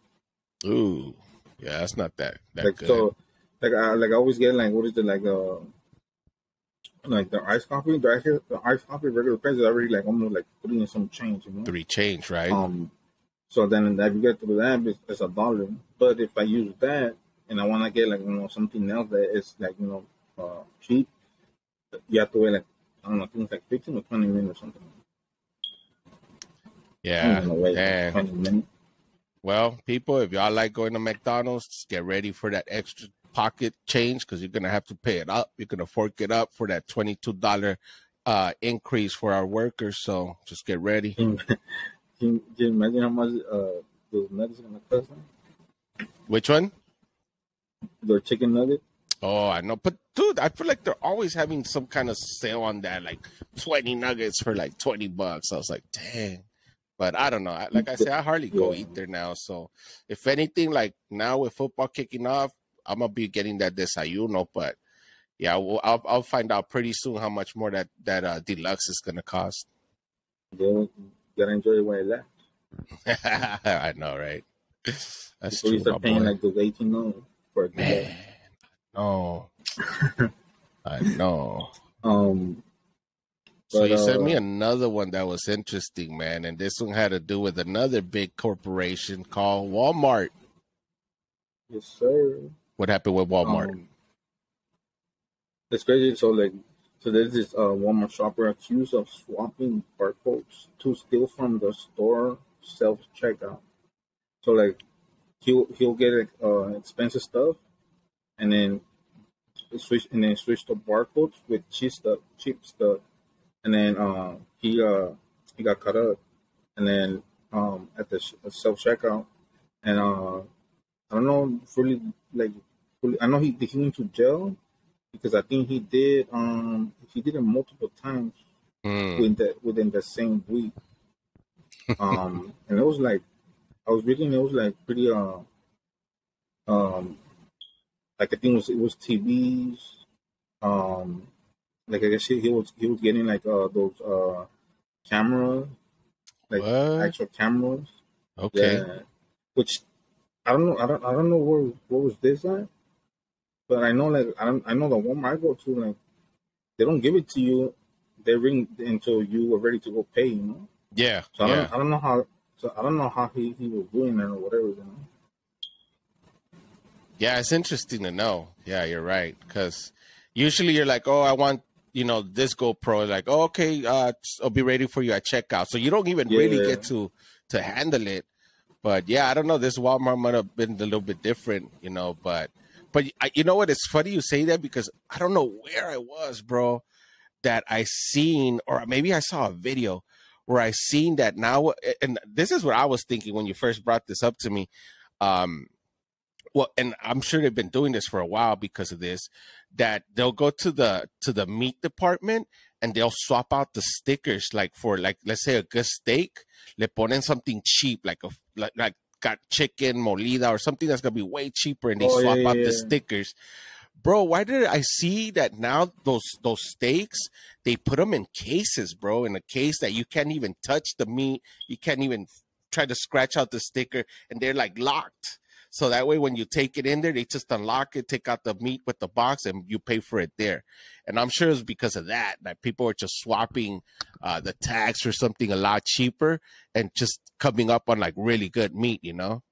Ooh, yeah, that's not that that like good. so, like I like I always get like what is it like uh like the ice coffee, the ice, the iced coffee regular price is already like almost like putting in some change, you know. Three change, right? Um, so then if you get through that, it's, it's a dollar. But if I use that and I want to get like you know something else that is like you know uh, cheap, you have to wait like I don't know, it's like fifteen or twenty minutes or something. yeah, wait twenty minutes. Well, people, if y'all like going to McDonald's, get ready for that extra pocket change because you're gonna have to pay it up. You're gonna fork it up for that twenty-two dollar uh, increase for our workers. So just get ready. Can, <laughs> can, can you imagine how much uh, those nuggets are gonna cost them? Which one? Their chicken nugget. Oh, I know, but dude, I feel like they're always having some kind of sale on that, like twenty nuggets for like twenty bucks. I was like, dang. But I don't know. Like I said, I hardly go Yeah. eat there now. So if anything, like now with football kicking off, I'm gonna be getting that desayuno. But yeah, well, I'll I'll find out pretty soon how much more that that uh, deluxe is gonna cost. You gotta enjoy it while it lasts. <laughs> I know, right? That's Before you true, my start paying boy. like those eighteen dollars for a Man, no, <laughs> I know. Um, So But, you sent uh, me another one that was interesting, man, and this one had to do with another big corporation called Walmart. yes, sir. What happened with Walmart? Um, it's crazy. So like, so there's this uh, Walmart shopper accused of swapping barcodes to steal from the store self checkout. So like, he'll he'll get like, uh, expensive stuff, and then switch and then switch to barcodes with cheap stuff, cheap stuff, and then uh, he uh he got caught up, and then um at the self checkout, and uh I don't know fully like fully, I know he he went to jail because I think he did um he did it multiple times Hmm. within the within the same week. <laughs> Um and it was like I was reading it was like pretty uh um like I think it was it was TVs um like I guess he, he was he was getting like uh those uh cameras like What? actual cameras Okay. yeah which I don't know. I don't. I don't know where where was this at, but I know like I don't. I know the Walmart I go to like they don't give it to you. They ring until you are ready to go pay. You know. Yeah. So I yeah. don't. I don't know how. So I don't know how he, he was doing that or whatever. You know. Yeah, it's interesting to know. Yeah, you're right. Because usually you're like, oh, I want you know this GoPro. Is like, oh, okay, uh, I'll be ready for you at checkout. So you don't even really get to to handle it. But yeah, I don't know. This Walmart might have been a little bit different, you know. But but I, you know what? It's funny you say that because I don't know where I was, bro. That I seen, or maybe I saw a video where I seen that now. And this is what I was thinking when you first brought this up to me. Um, well, and I'm sure they've been doing this for a while because of this. That they'll go to the to the meat department and they'll swap out the stickers, like for like let's say a good steak, le ponen something cheap, like a like like got chicken molida or something that's gonna be way cheaper, and they Oh, swap yeah, out the stickers. Bro, why did I see that now? Those those steaks they put them in cases, bro, in a case that you can't even touch the meat, you can't even try to scratch out the sticker, and they're like locked. So that way, when you take it in there, they just unlock it, take out the meat with the box, and you pay for it there. And I'm sure it's because of that that people are just swapping uh, the tax for something a lot cheaper and just coming up on like really good meat, you know.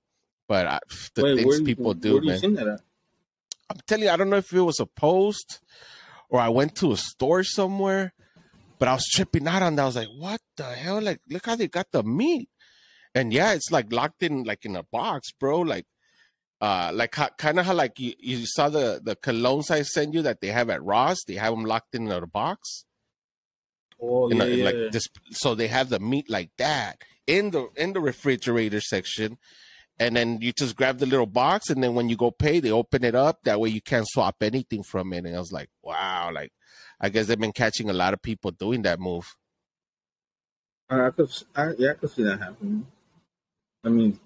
But I, the Wait, things people do, man. I'm telling you, I don't know if it was a post or I went to a store somewhere, but I was tripping out on that. I was like, what the hell? Like, look how they got the meat. And yeah, it's like locked in like in a box, bro. Like uh like kind of how like you, you saw the the colognes I sent you that they have at Ross, they have them locked in a box. Oh In yeah, a- in like this so they have the meat like that in the in the refrigerator section. And then you just grab the little box, and then when you go pay, they open it up. That way, you can't swap anything from it. And I was like, "Wow!" Like, I guess they've been catching a lot of people doing that move. I, I could, I, yeah, I could see that happening. I mean,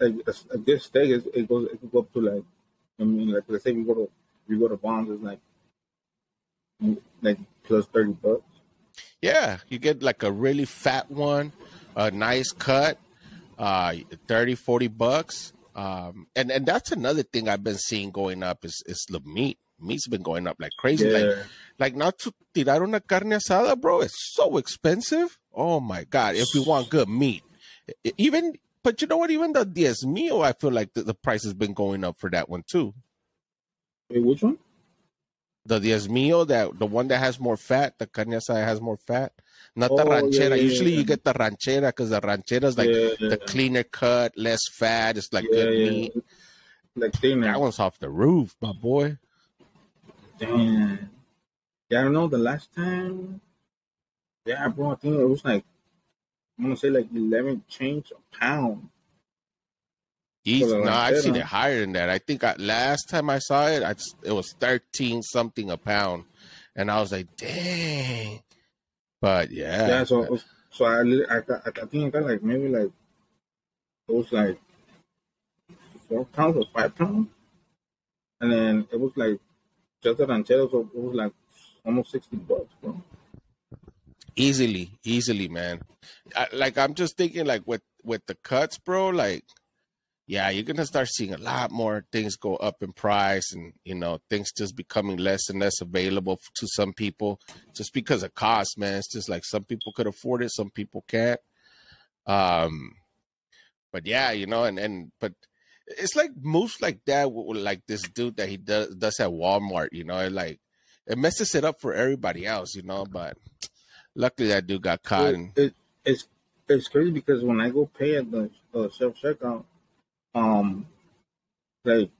like a, steak is it goes it could go up to like, I mean, like let's say we go to we go to Vons, it's like like plus thirty bucks. Yeah, you get like a really fat one, a nice cut, uh 30 40 bucks. Um and and that's another thing I've been seeing going up is is the meat. Meat's been going up like crazy. Yeah, Like like not to tirar una carne asada, bro. It's so expensive. Oh my god! If you want good meat, even but you know what? Even the diezmillo, I feel like the, the price has been going up for that one too. Wait, which one? The diezmillo, that the one that has more fat, the carne asada has more fat. Not the Oh, yeah, ranchera. yeah, Usually yeah. you get the ranchera because the ranchera is like yeah, yeah, the cleaner cut, less fat. It's like yeah, good yeah. meat. Like thinner. That one's off the roof, my boy. Damn. Yeah, I don't know. The last time, yeah, bro, I think it was like I'm gonna say like eleven change a pound. Easy. the No, I've seen it higher than that. I think I, last time I saw it, I, it was thirteen something a pound, and I was like, dang. But yeah, Yeah, so so I I got, I think I got like maybe like it was like four pounds or five pounds, and then it was like just the ranchero, so it was like almost sixty bucks, bro. Easily, easily, man. I, like I'm just thinking, like with with the cuts, bro. Like, yeah, you're gonna start seeing a lot more things go up in price, and you know things just becoming less and less available to some people just because of cost, man. It's just like some people could afford it, some people can't. Um, but yeah, you know, and and but it's like moves like that, like this dude that he does does at Walmart. You know, like it messes it up for everybody else, you know. But luckily, that dude got caught. It, And, it, it's it's crazy because when I go pay at the uh, self checkout, um, like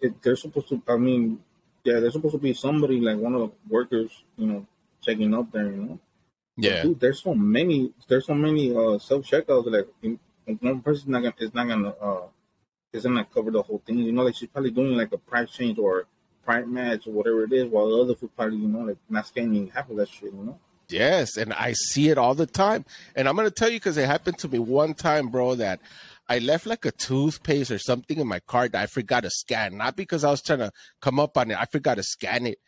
it, they're supposed to. I mean, yeah, there's supposed to be somebody like one of the workers, you know, checking up there, you know. yeah, Dude, there's so many. There's so many uh, self checkouts. Like in- one person not gonna is not gonna uh is gonna cover the whole thing. You know, like she's probably doing like a price change or price match or whatever it is, while the other food probably you know like not scanning half of that shit. You know. Yes, and I see it all the time. And I'm gonna tell you because it happened to me one time, bro. That I left like a toothpaste or something in my cart that I forgot to scan. Not because I was trying to come up on it, I forgot to scan it.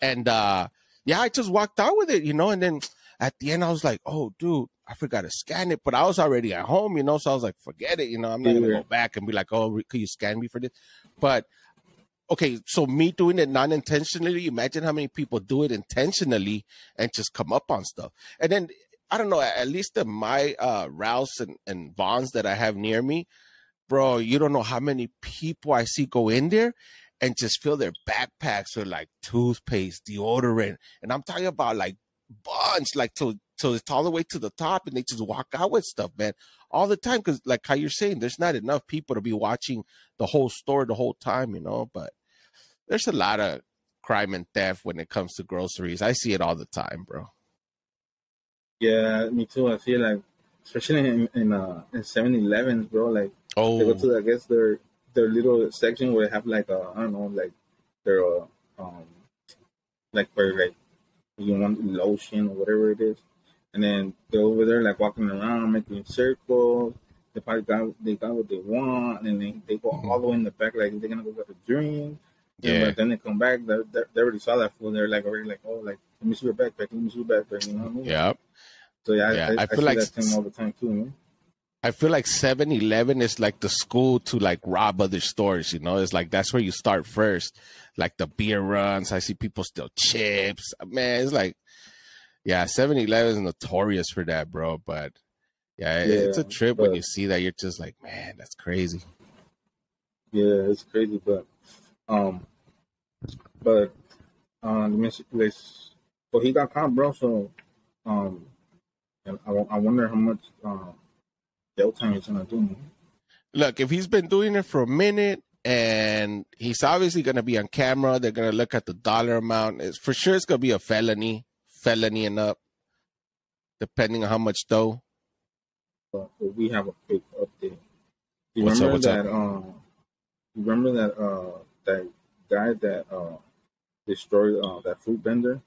And uh yeah, I just walked out with it, you know. And then at the end, I was like, "Oh, dude, I forgot to scan it, but I was already at home, you know. So I was like, forget it, you know. I'm not gonna go back and be like, oh, could you scan me for this? But okay, so me doing it non intentionally, imagine how many people do it intentionally and just come up on stuff. And then I don't know, at least in my uh Rouse and, and Vons that I have near me, bro, you don't know how many people I see go in there and just fill their backpacks with like toothpaste, deodorant, and I'm talking about like bunch, like till till it's all the way to the top, and they just walk out with stuff, man, all the time. Because like how you're saying, there's not enough people to be watching the whole store the whole time, you know. But there's a lot of crime and theft when it comes to groceries. I see it all the time, bro. Yeah, me too. I feel like, especially in in uh in 7-Elevens, bro. Like Oh, they go to I guess their their little section where they have like uh I don't know like their uh, um like where like you want lotion or whatever it is, and then they're over there like walking around making circles. They probably got they got what they want, and then they go mm-hmm. all the way in the back like they're gonna go get a drink. Yeah. But then they come back, they they already saw that fool. They're like already like, oh, like let me see your backpack, let me see your backpack. You know what I mean? yeah. So yeah, Yeah, I, I, I feel like that thing all the time too, man. I feel like 7 Eleven is like the school to like rob other stores, you know? It's like that's where you start first. Like the beer runs. I see people steal chips. Man, it's like, yeah, 7 Eleven is notorious for that, bro. But yeah, it- it's a Yeah, trip when you see that. You're just like, man, that's crazy. Yeah, it's crazy, but um, but um, let me see, let's. So he got caught, bro. So um, and I, I wonder how much um jail time he's gonna do. Look, if he's been doing it for a minute and he's obviously going to be on camera, they're going to look at the dollar amount. It's, for sure, it's going to be a felony, felony and up, depending on how much though. But, we have a quick update. You What's up, remember what's up? that? Um, you remember that? Uh, that guy that uh destroyed uh that fruit vendor.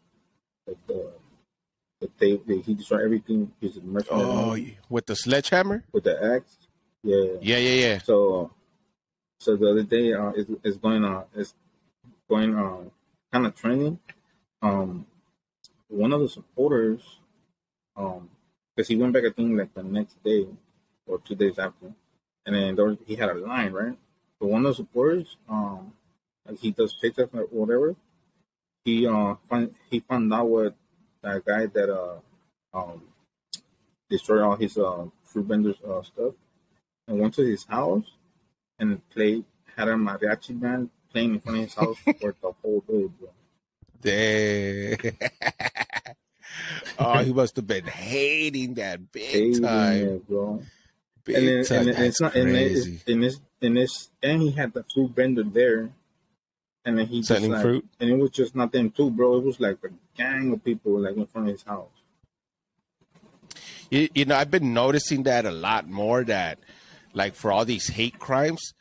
Like that they, they he destroyed everything. His merchandise Oh, with the sledgehammer? with the axe. Yeah. Yeah, yeah, yeah. So, so the other day uh, is is going on is going on kind of training. Um, one of the supporters, um, because he went back I think like the next day or two days after, and then there was, he had a line right. But one of the supporters, um, like he does TikTok or whatever. He uh find he found out what that guy that uh um destroyed all his uh fruit vendors uh stuff and went to his house and played had a mariachi band playing in front of his house <laughs> for the whole day, bro. Dang. <laughs> oh, he must have been hating that big Hating time. it, bro. Big and then, time. and then That's it's not and crazy. it's and this and this and he had the fruit vendor there, and then he just Selling like, fruit? and it was just not them two, bro. It was like a gang of people like in front of his house. You, you know, I've been noticing that a lot more. That, like, for all these hate crimes,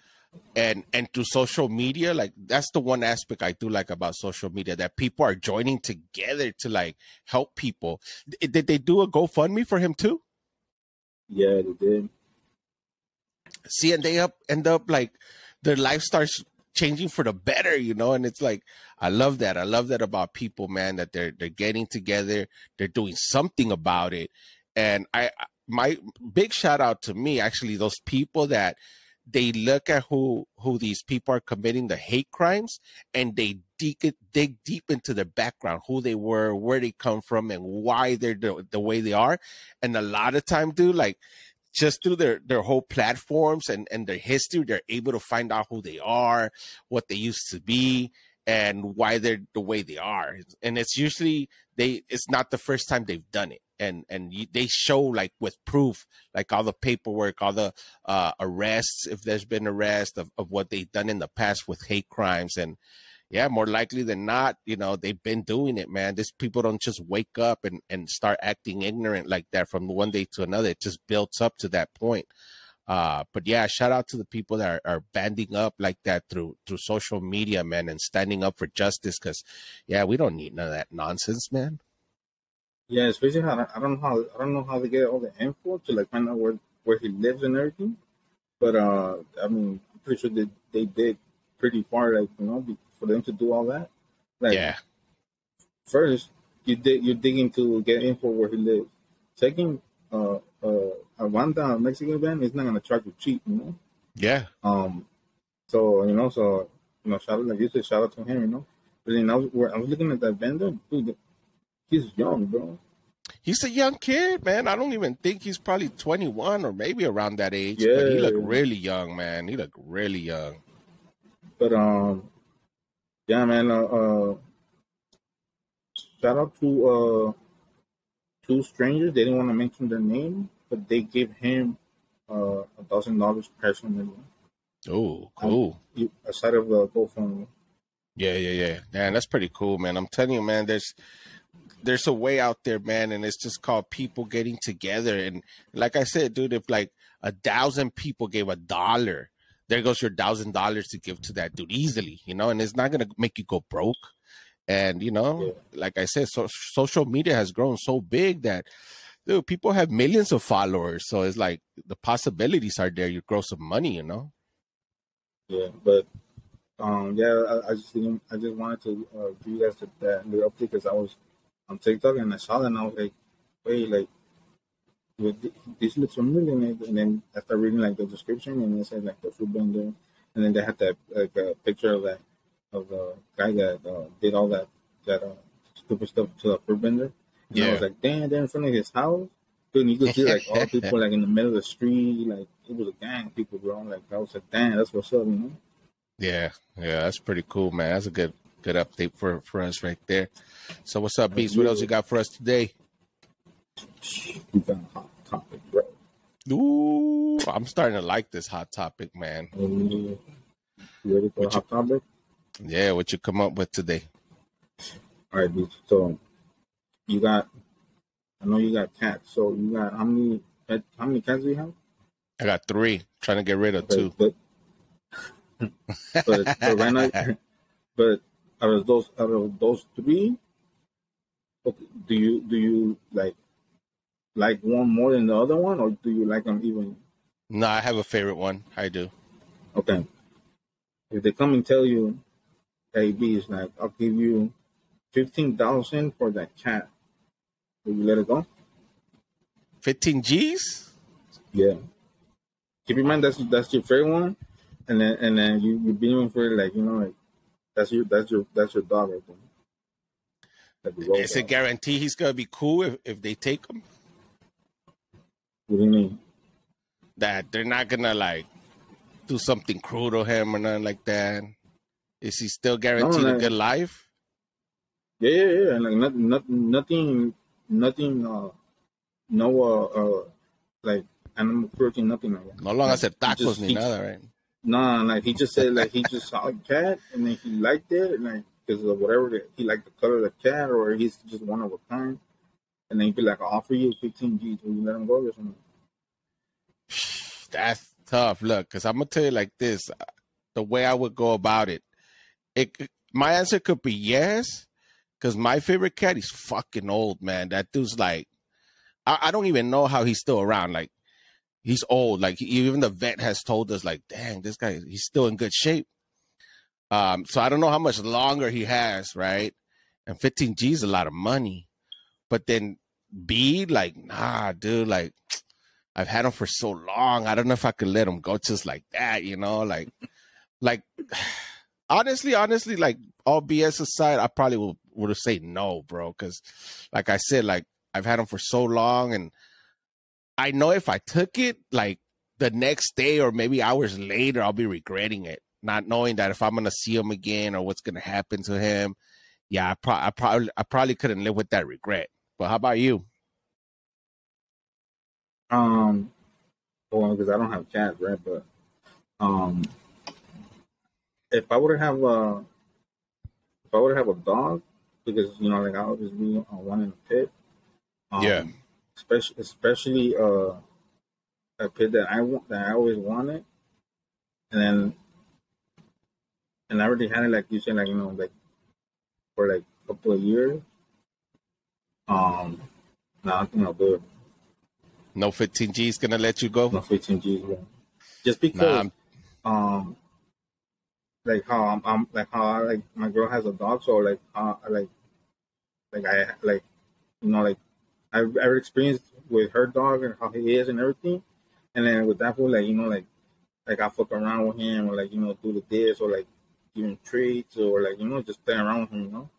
and and through social media, like that's the one aspect I do like about social media that people are joining together to like help people. Did they do a GoFundMe for him too? Yeah, they did. See, and they up end up like their life starts changing for the better, you know. And it's like I love that. I love that about people, man. That they're they're getting together, they're doing something about it. And I my big shout out to me actually those people that they look at who who these people are committing the hate crimes and they dig, dig deep into their background who they were where they come from and why they're the, the way they are. And a lot of time dude like just through their their whole platforms and and their history they're able to find out who they are what they used to be and why they're the way they are. And it's usually they it's not the first time they've done it and and you, they show like with proof like all the paperwork all the uh arrests if there's been arrest of, of what they've done in the past with hate crimes. And yeah more likely than not you know they've been doing it man. These people don't just wake up and and start acting ignorant like that from one day to another. It just builds up to that point. Uh but yeah shout out to the people that are, are banding up like that through through social media man and standing up for justice because yeah we don't need none of that nonsense man Yeah, especially how I don't know how I don't know how they get all the info to like find out where where he lives and everything. But uh, I mean, I'm pretty sure they they did pretty far, like you know, for them to do all that. Like yeah first, you dig you're digging to get info where he lives. Second, uh, uh, a Wanda Mexican band is not gonna charge you cheap, you know. Yeah. Um, so you know, so you know, shout out like you said, shout out to him, you know. But then I was I was looking at that vendor, dude. He's young, bro. He's a young kid, man. I don't even think he's probably 21 or maybe around that age. Yeah. But he looked really young, man. He looked really young. But um, yeah, man. Uh, uh shout out to uh two strangers. They didn't want to mention their name, but they gave him uh a thousand dollars personally. Oh, cool. Um, aside of the GoFundMe. Yeah, yeah, yeah. Man, that's pretty cool, man. I'm telling you, man. There's there's a way out there, man, and it's just called people getting together. And like I said, dude, if like a thousand people gave a dollar, there goes your thousand dollars to give to that dude easily, you know. And it's not gonna make you go broke. And you know, yeah. like I said, so, social media has grown so big that dude, people have millions of followers. So it's like the possibilities are there. You grow some money, you know. Yeah, but um, yeah, I, I just didn't, I just wanted to uh, give you guys that little update because I was on TikTok and I saw that and I was like, wait, like, this looks familiar. And then after reading like the description and it said like the food vendor, and then they had that like a picture of that of the guy that uh, did all that that uh, stupid stuff to the food vendor. And yeah. I was like, damn, they're in front of his house. Dude, and you could see like all <laughs> people like in the middle of the street, like it was a gang of people, bro. Like I was like, damn, that's what's up, you know. Yeah, yeah, that's pretty cool, man. That's a good good update for for us right there. So what's up, Beast? What else you got for us today? We got a hot topic, bro. Ooh, I'm starting to like this hot topic, man. Mm-hmm. You ready for what a hot you, topic? Yeah, what you come up with today? All right, Beast. So you got, I know you got cats. So you got how many? How many cats do you have? I got three. trying to get rid of okay, two. But <laughs> but, but right now, <laughs> but out of those out of those three, okay, do you do you like like one more than the other one, or do you like them even? No, I have a favorite one. I do. Okay. If they come and tell you, "Hey, B, it's like I'll give you fifteen thousand for that cat," will you let it go? Fifteen G's. Yeah. Keep in mind that's that's your favorite one and then and then you you being for it like you know like that's your that's your that's your dog right there. Is it guarantee he's gonna be cool if, if they take him? What do you mean? That they're not gonna like do something cruel to him or nothing like that. Is he still guaranteed no, a good life? Yeah, yeah, yeah. Like nothing, nothing, nothing, nothing. Uh, no, uh, uh, like animal cruelty, nothing like that. No longer like, hacer tacos ni nada, right? Nah, like he just said like he just saw a cat and then he liked it and like because of whatever he liked the color of the cat or he's just one of a kind. And then he'd be like, I'll offer you 15 G's. Will you let him go or something? That's tough. Look, because I'm gonna tell you like this: uh, the way I would go about it, it my answer could be yes, because my favorite cat is fucking old, man. That dude's like, I, I don't even know how he's still around. Like he's old. Like even the vet has told us, like, dang, this guy, he's still in good shape. Um, so I don't know how much longer he has, right? And 15 G is a lot of money. But then B, like, nah, dude, like, <tsk> I've had him for so long. I don't know if I could let him go just like that, you know? Like, like, <sighs> honestly, honestly, like, all BS aside, I probably would would have said no, bro. Cause, like I said, like, I've had him for so long and I know if I took it, like the next day or maybe hours later, I'll be regretting it, not knowing that if I'm gonna see him again or what's gonna happen to him. Yeah, I, pro- I probably I probably couldn't live with that regret. But how about you? Um, well, because I don't have cats, right? But um, if I were to have a, if I were to have a dog, because you know, like I always be on one in a pit. Um, yeah especially especially uh, a pit that I want that I always wanted, and then and I already had it like you said, like you know, like for like a couple of years. Um, now I think do. No 15 G is gonna let you go. No 15 G's, bro. Just because, nah, um, like how I'm, I'm, like how I, like my girl has a dog, so like how like like I like you know like I've ever experienced with her dog and how he is and everything. And then with that fool, like you know, like like I fuck around with him or like you know do the this or like give him treats or like you know just play around with him, you know.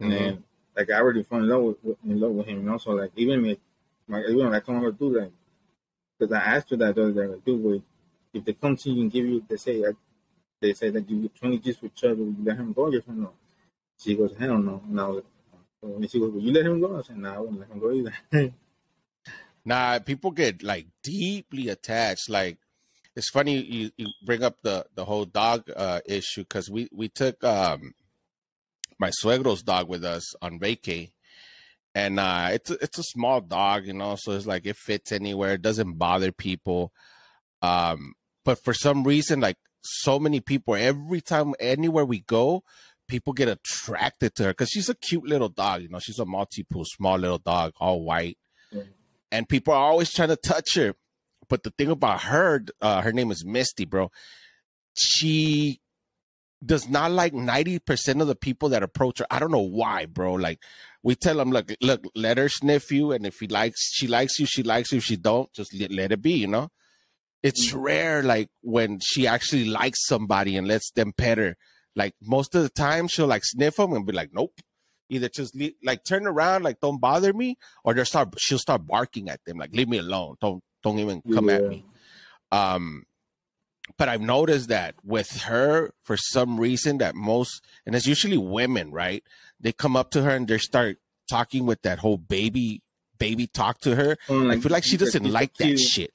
And Mhm. then like I already fell in love with, with in love with him, you know. So like even if like even like I'm gonna do that because I asked her that the other day, like, dude, if they come to you and give you, they say like they say that give you 20 G's for Chubb, will you let him go? Yes or no? She goes, hell no. And I was like. And goes, will you let him go? I said, nah, I wouldn't let him go either. Nah, people get like deeply attached. Like it's funny you, you bring up the the whole dog uh, issue because we we took um my suegro's dog with us on vacay, and uh it's a, it's a small dog, you know, so it's like it fits anywhere, it doesn't bother people. Um, but for some reason, like so many people, every time anywhere we go, people get attracted to her because she's a cute little dog, you know, she's a Maltipoo, small little dog, all white and people are always trying to touch her. But the thing about her, uh, her name is Misty, bro. She does not like 90% of the people that approach her. I don't know why, bro. Like we tell them, look, look, let her sniff you. And if he likes, she likes you, she likes you. If she don't, just let, let it be, you know? It's rare, like when she actually likes somebody and lets them pet her. Like most of the time she'll like sniff them and be like, nope. Either just leave, like turn around, like don't bother me, or they'll start she'll start barking at them, like leave me alone. Don't don't even come at me. Um but I've noticed that with her, for some reason, that most and it's usually women, right? They come up to her and they start talking with that whole baby baby talk to her. Oh, I feel like she doesn't like that shit.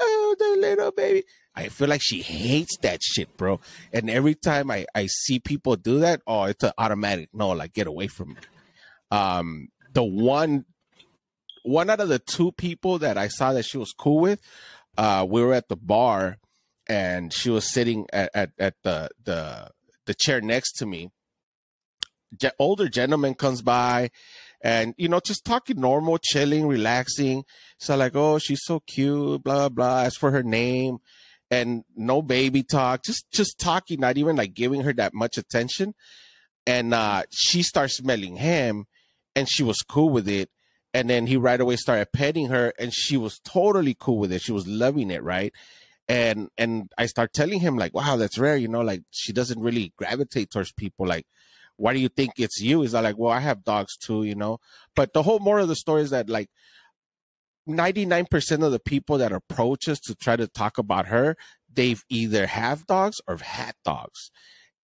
Oh, the little baby. I feel like she hates that shit, bro. And every time I, I see people do that, oh, it's an automatic no, like get away from me. Um, the one, one out of the two people that I saw that she was cool with, uh, we were at the bar, and she was sitting at, at, at the the the chair next to me. Older gentleman comes by, and you know, just talking normal, chilling, relaxing. So like, oh, she's so cute, blah blah. blah. Ask for her name, and no baby talk. Just just talking, not even like giving her that much attention. And uh, she starts smelling him, and she was cool with it. And then he right away started petting her, and she was totally cool with it. She was loving it, right? And and I start telling him like, wow, that's rare, you know, like she doesn't really gravitate towards people. Like, why do you think it's you? Is like, well, I have dogs too, you know. But the whole moral of the story is that like 99% of the people that approach us to try to talk about her, they've either have dogs or have had dogs.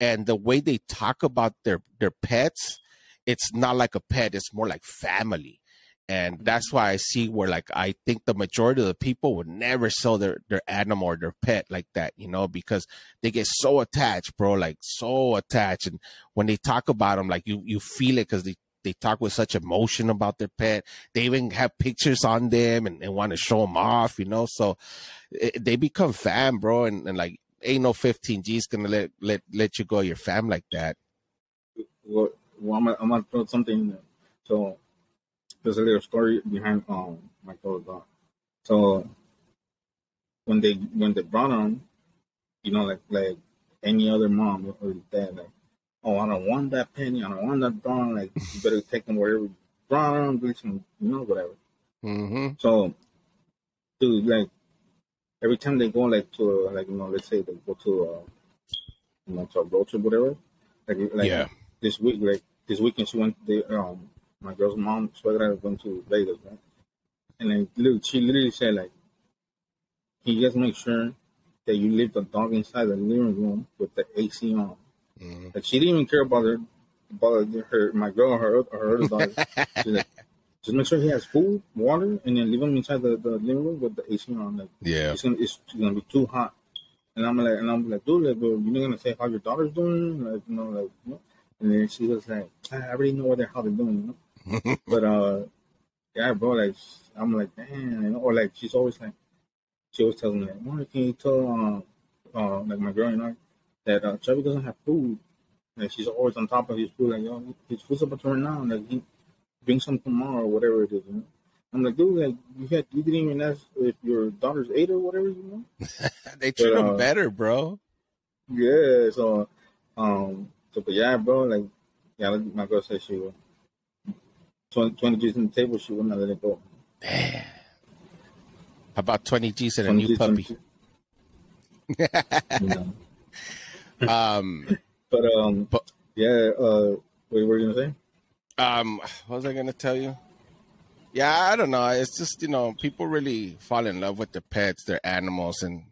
And the way they talk about their their pets, it's not like a pet, it's more like family. And that's mm-hmm. why I see where like I think the majority of the people would never sell their their animal or their pet like that, you know, because they get so attached, bro, like so attached. And when they talk about them, like you you feel it because they they talk with such emotion about their pet. They even have pictures on them and, and want to show them off, you know. So it, they become fam, bro, and, and like ain't no 15 G's gonna let let let you go your fam like that. Well, well I'm, gonna, I'm gonna throw something in there. So there's a little story behind um my dog. So when they when they brought him, you know, like like any other mom or dad, like, oh, I don't want that penny, I don't want that dog. Like, you better take them wherever you brought them, do some, you know, whatever. Mm-hmm. So, dude, like every time they go like to like you know, let's say they go to a, you know, to a road trip, whatever. Like like Yeah. this week, like this weekend, she went. They um, my girl's mom, suegra, went to Vegas, right? And then literally, she literally said like, "Can you just make sure that you leave the dog inside the living room with the AC on?" Mm-hmm. Like she didn't even care about her, about her, my girl, or her, her other dog. <laughs> She's like, just make sure he has food, water, and then leave him inside the, the living room with the AC on. Like yeah. it's gonna it's gonna be too hot. And I'm like, and I'm like, dude, like, bro, you're not gonna say how your daughter's doing, like, you know, like, you know? And then she was like, I already know what the how they're doing, you know. <laughs> But uh, yeah, bro, like, I'm like, damn, you know, or like, she's always like, she always tells me like, Mom, can you tell, uh, uh, like my girl, you know, that uh, Chubby doesn't have food. and she's always on top of his food, like, yo, his food's about to run out. Like he bring some tomorrow or whatever it is, you know. I'm like, dude, like you had you didn't even ask if your daughter's ate or whatever, you know. <laughs> they treat But, them uh, better, bro. Yeah, so um so but yeah, bro, like yeah, like my girl said she will 20, 20 G's on the table, she wouldn't let it go. Damn. How about 20 G's and a new puppy? <laughs> no. <laughs> um, But um, But- yeah. Uh, what were you gonna say? um, what was I gonna tell you? Yeah, I don't know. It's just you know, people really fall in love with their pets, their animals, and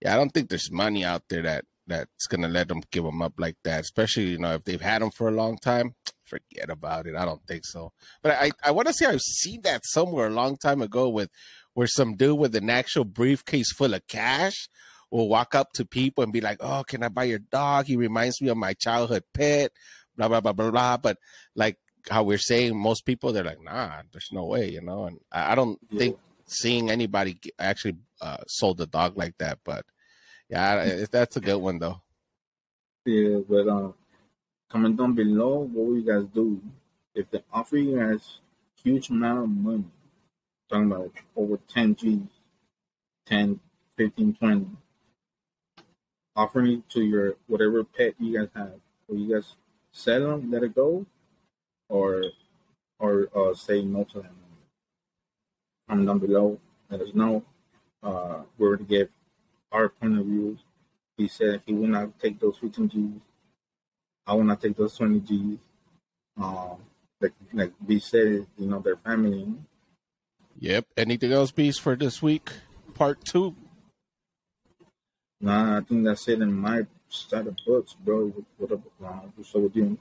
yeah, I don't think there's money out there that that's gonna let them give them up like that. Especially you know if they've had them for a long time. <tsk> Forget about it. I don't think so. But I I want to say I've seen that somewhere a long time ago with where some dude with an actual briefcase full of cash will walk up to people and be like, "Oh, can I buy your dog? He reminds me of my childhood pet." Blah blah blah blah blah. But like how we're saying, most people they're like, "Nah, there's no way," you know. And I, I don't Yeah. think seeing anybody actually uh, sold a dog like that. But yeah, that's a good one though. Yeah, but um, comment down below what will you guys do if they offer you guys huge amount of money, talking about over 10 G's, 10, 15, 20, offering to your whatever pet you guys have. Will you guys sell them, let it go, or or uh, say no to them? Comment down below. Let us know. Uh, we're to give our point of view. He said he will not take those 15 G's. I will not take those 20 G's. Um, like like B said, you know, their family. Yep. Anything else, Beast, for this week? Part two. Nah, I think that's it in my side of books, bro. What, up? Up with you?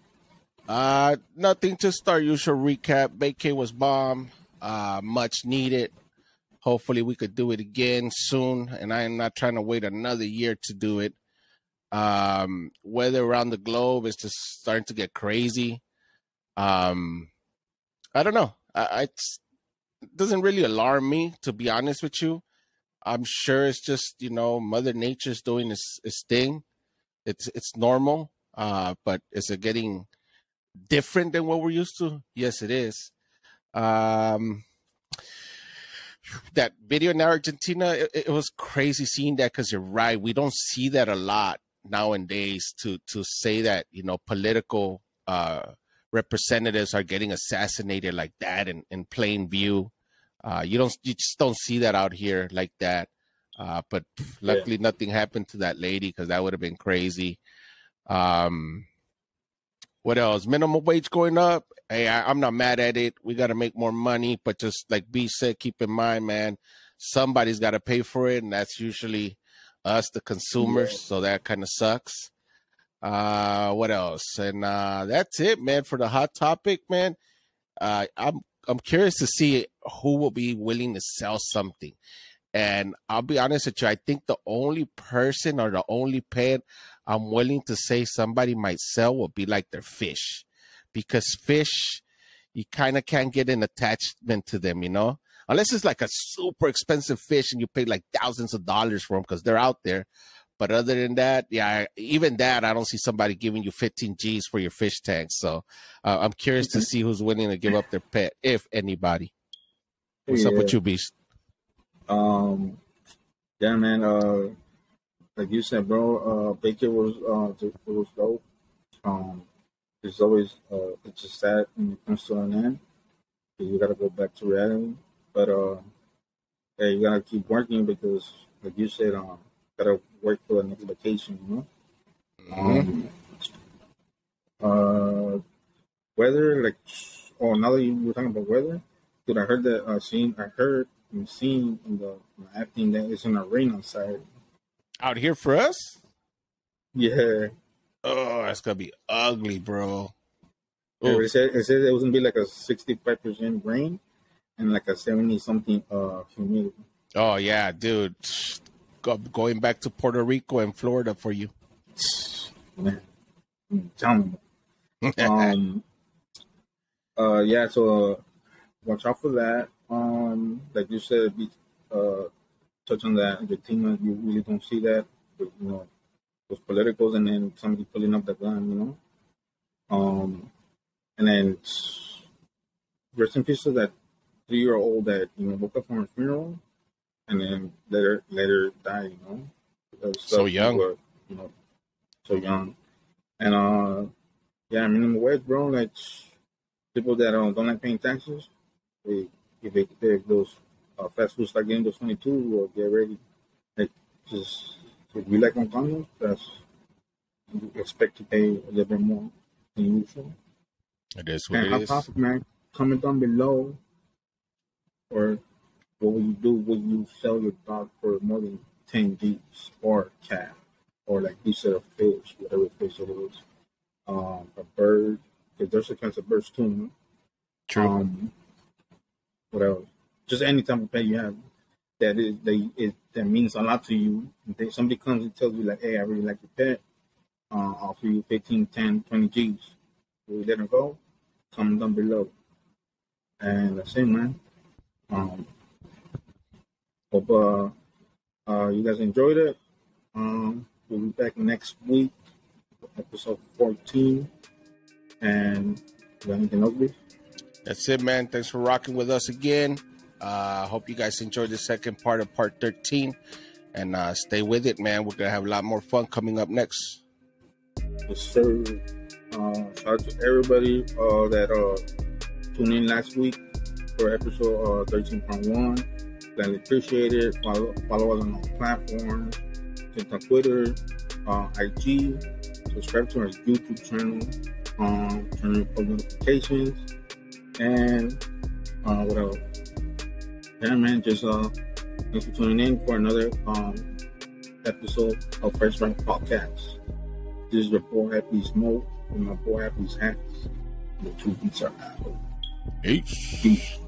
Uh, nothing. Just our usual recap. Vacay was bomb. Uh, much needed. Hopefully, we could do it again soon. And I am not trying to wait another year to do it. Um, weather around the globe is just starting to get crazy. Um, I don't know. I, I it doesn't really alarm me, to be honest with you. I'm sure it's just you know Mother Nature's doing its, its thing. It's it's normal. Uh, but is it getting different than what we're used to? Yes, it is. Um, that video in Argentina, it, it was crazy seeing that because you're right. We don't see that a lot nowadays to to say that you know political uh, representatives are getting assassinated like that in, in plain view. Uh, you don't you just don't see that out here like that. Uh, but luckily, nothing happened to that lady because that would have been crazy. Um, what else? Minimum wage going up. Hey, I, I'm not mad at it. We got to make more money, but just like B said, keep in mind, man, somebody's got to pay for it, and that's usually us, the consumers. Yeah. So that kind of sucks. Uh, what else? And uh, that's it, man. For the hot topic, man. Uh, I'm I'm curious to see who will be willing to sell something. And I'll be honest with you, I think the only person or the only pet I'm willing to say somebody might sell will be like their fish. Because fish, you kind of can't get an attachment to them, you know? Unless it's like a super expensive fish and you pay like thousands of dollars for them because they're out there. But other than that, yeah, even that, I don't see somebody giving you 15 G's for your fish tank. So uh, I'm curious to see who's willing to give up their pet, if anybody. What's up with you, Beast? Um, yeah, man. Uh, like you said, bro. Uh, Baker was uh, it was dope. Um, it's always uh, it's just sad when it comes to an end. You gotta go back to reality, but uh, yeah, you gotta keep working because, like you said, um, gotta work for the next vacation. You know. Um, uh, weather, like, oh, now that you were talking about weather, dude, I heard that, uh, seen, I heard and seen in the, in the acting that it's gonna rain outside. Out here for us? Yeah, Oh, that's gonna be ugly, bro. Yeah, it said it said it was gonna be like a sixty-five percent rain and like a seventy something uh humidity. Oh yeah, dude. Go, going back to Puerto Rico and Florida for you. <laughs> Man, um uh yeah so uh, watch out for that. Um like you said be uh touch on that Argentina you really don't see that but, you know those politicals and then somebody pulling up the gun you know? Um and then rest in peace to that three year old that you know woke up from her funeral and then later later die you know Because So young. were, you know so young and uh yeah, I mean, in minimum wage, bro. Like people that don't, don't like paying taxes, they if they, they those uh, fast food start getting those 22 or get ready. Like, just if you like McDonald's, that's you expect to pay a little bit more than usual. It is what And it on is. top of that, comment down below, or what will you do? when you sell your dog for more than 10 G's or cat or like you said, a fish, whatever fish it is, um, a bird, because there's all kinds of birds too. No? True. Um, what else? Just any type of pet you have that is they it that means a lot to you. They, somebody comes and tells you like, "Hey, I really like your pet. Uh, I'll offer you 15, 10, 20 G's." Will you let them go? Comment down below. And that's it, man. Um, hope uh, uh, you guys enjoyed it. Um, we'll be back next week, episode 14. And you got anything else? That's it, man. Thanks for rocking with us again. Uh, hope you guys enjoyed the second part of part 13. And uh, stay with it, man. We're going to have a lot more fun coming up next. Yes, sir. Uh, shout out to everybody uh, that uh, tuned in last week for episode uh, 13.1. Gladly appreciate it. Follow, follow us on all platforms. TikTok, Twitter, uh, IG. Subscribe to our YouTube channel. Um, turn on post notifications. And uh, what else? Yeah, man. Just uh, thanks for tuning in for another um, episode of Fresh Rank Podcast. This is your boy Happy Smoke with my boy Happy's hats. The two Beasts are out. Peace. Peace.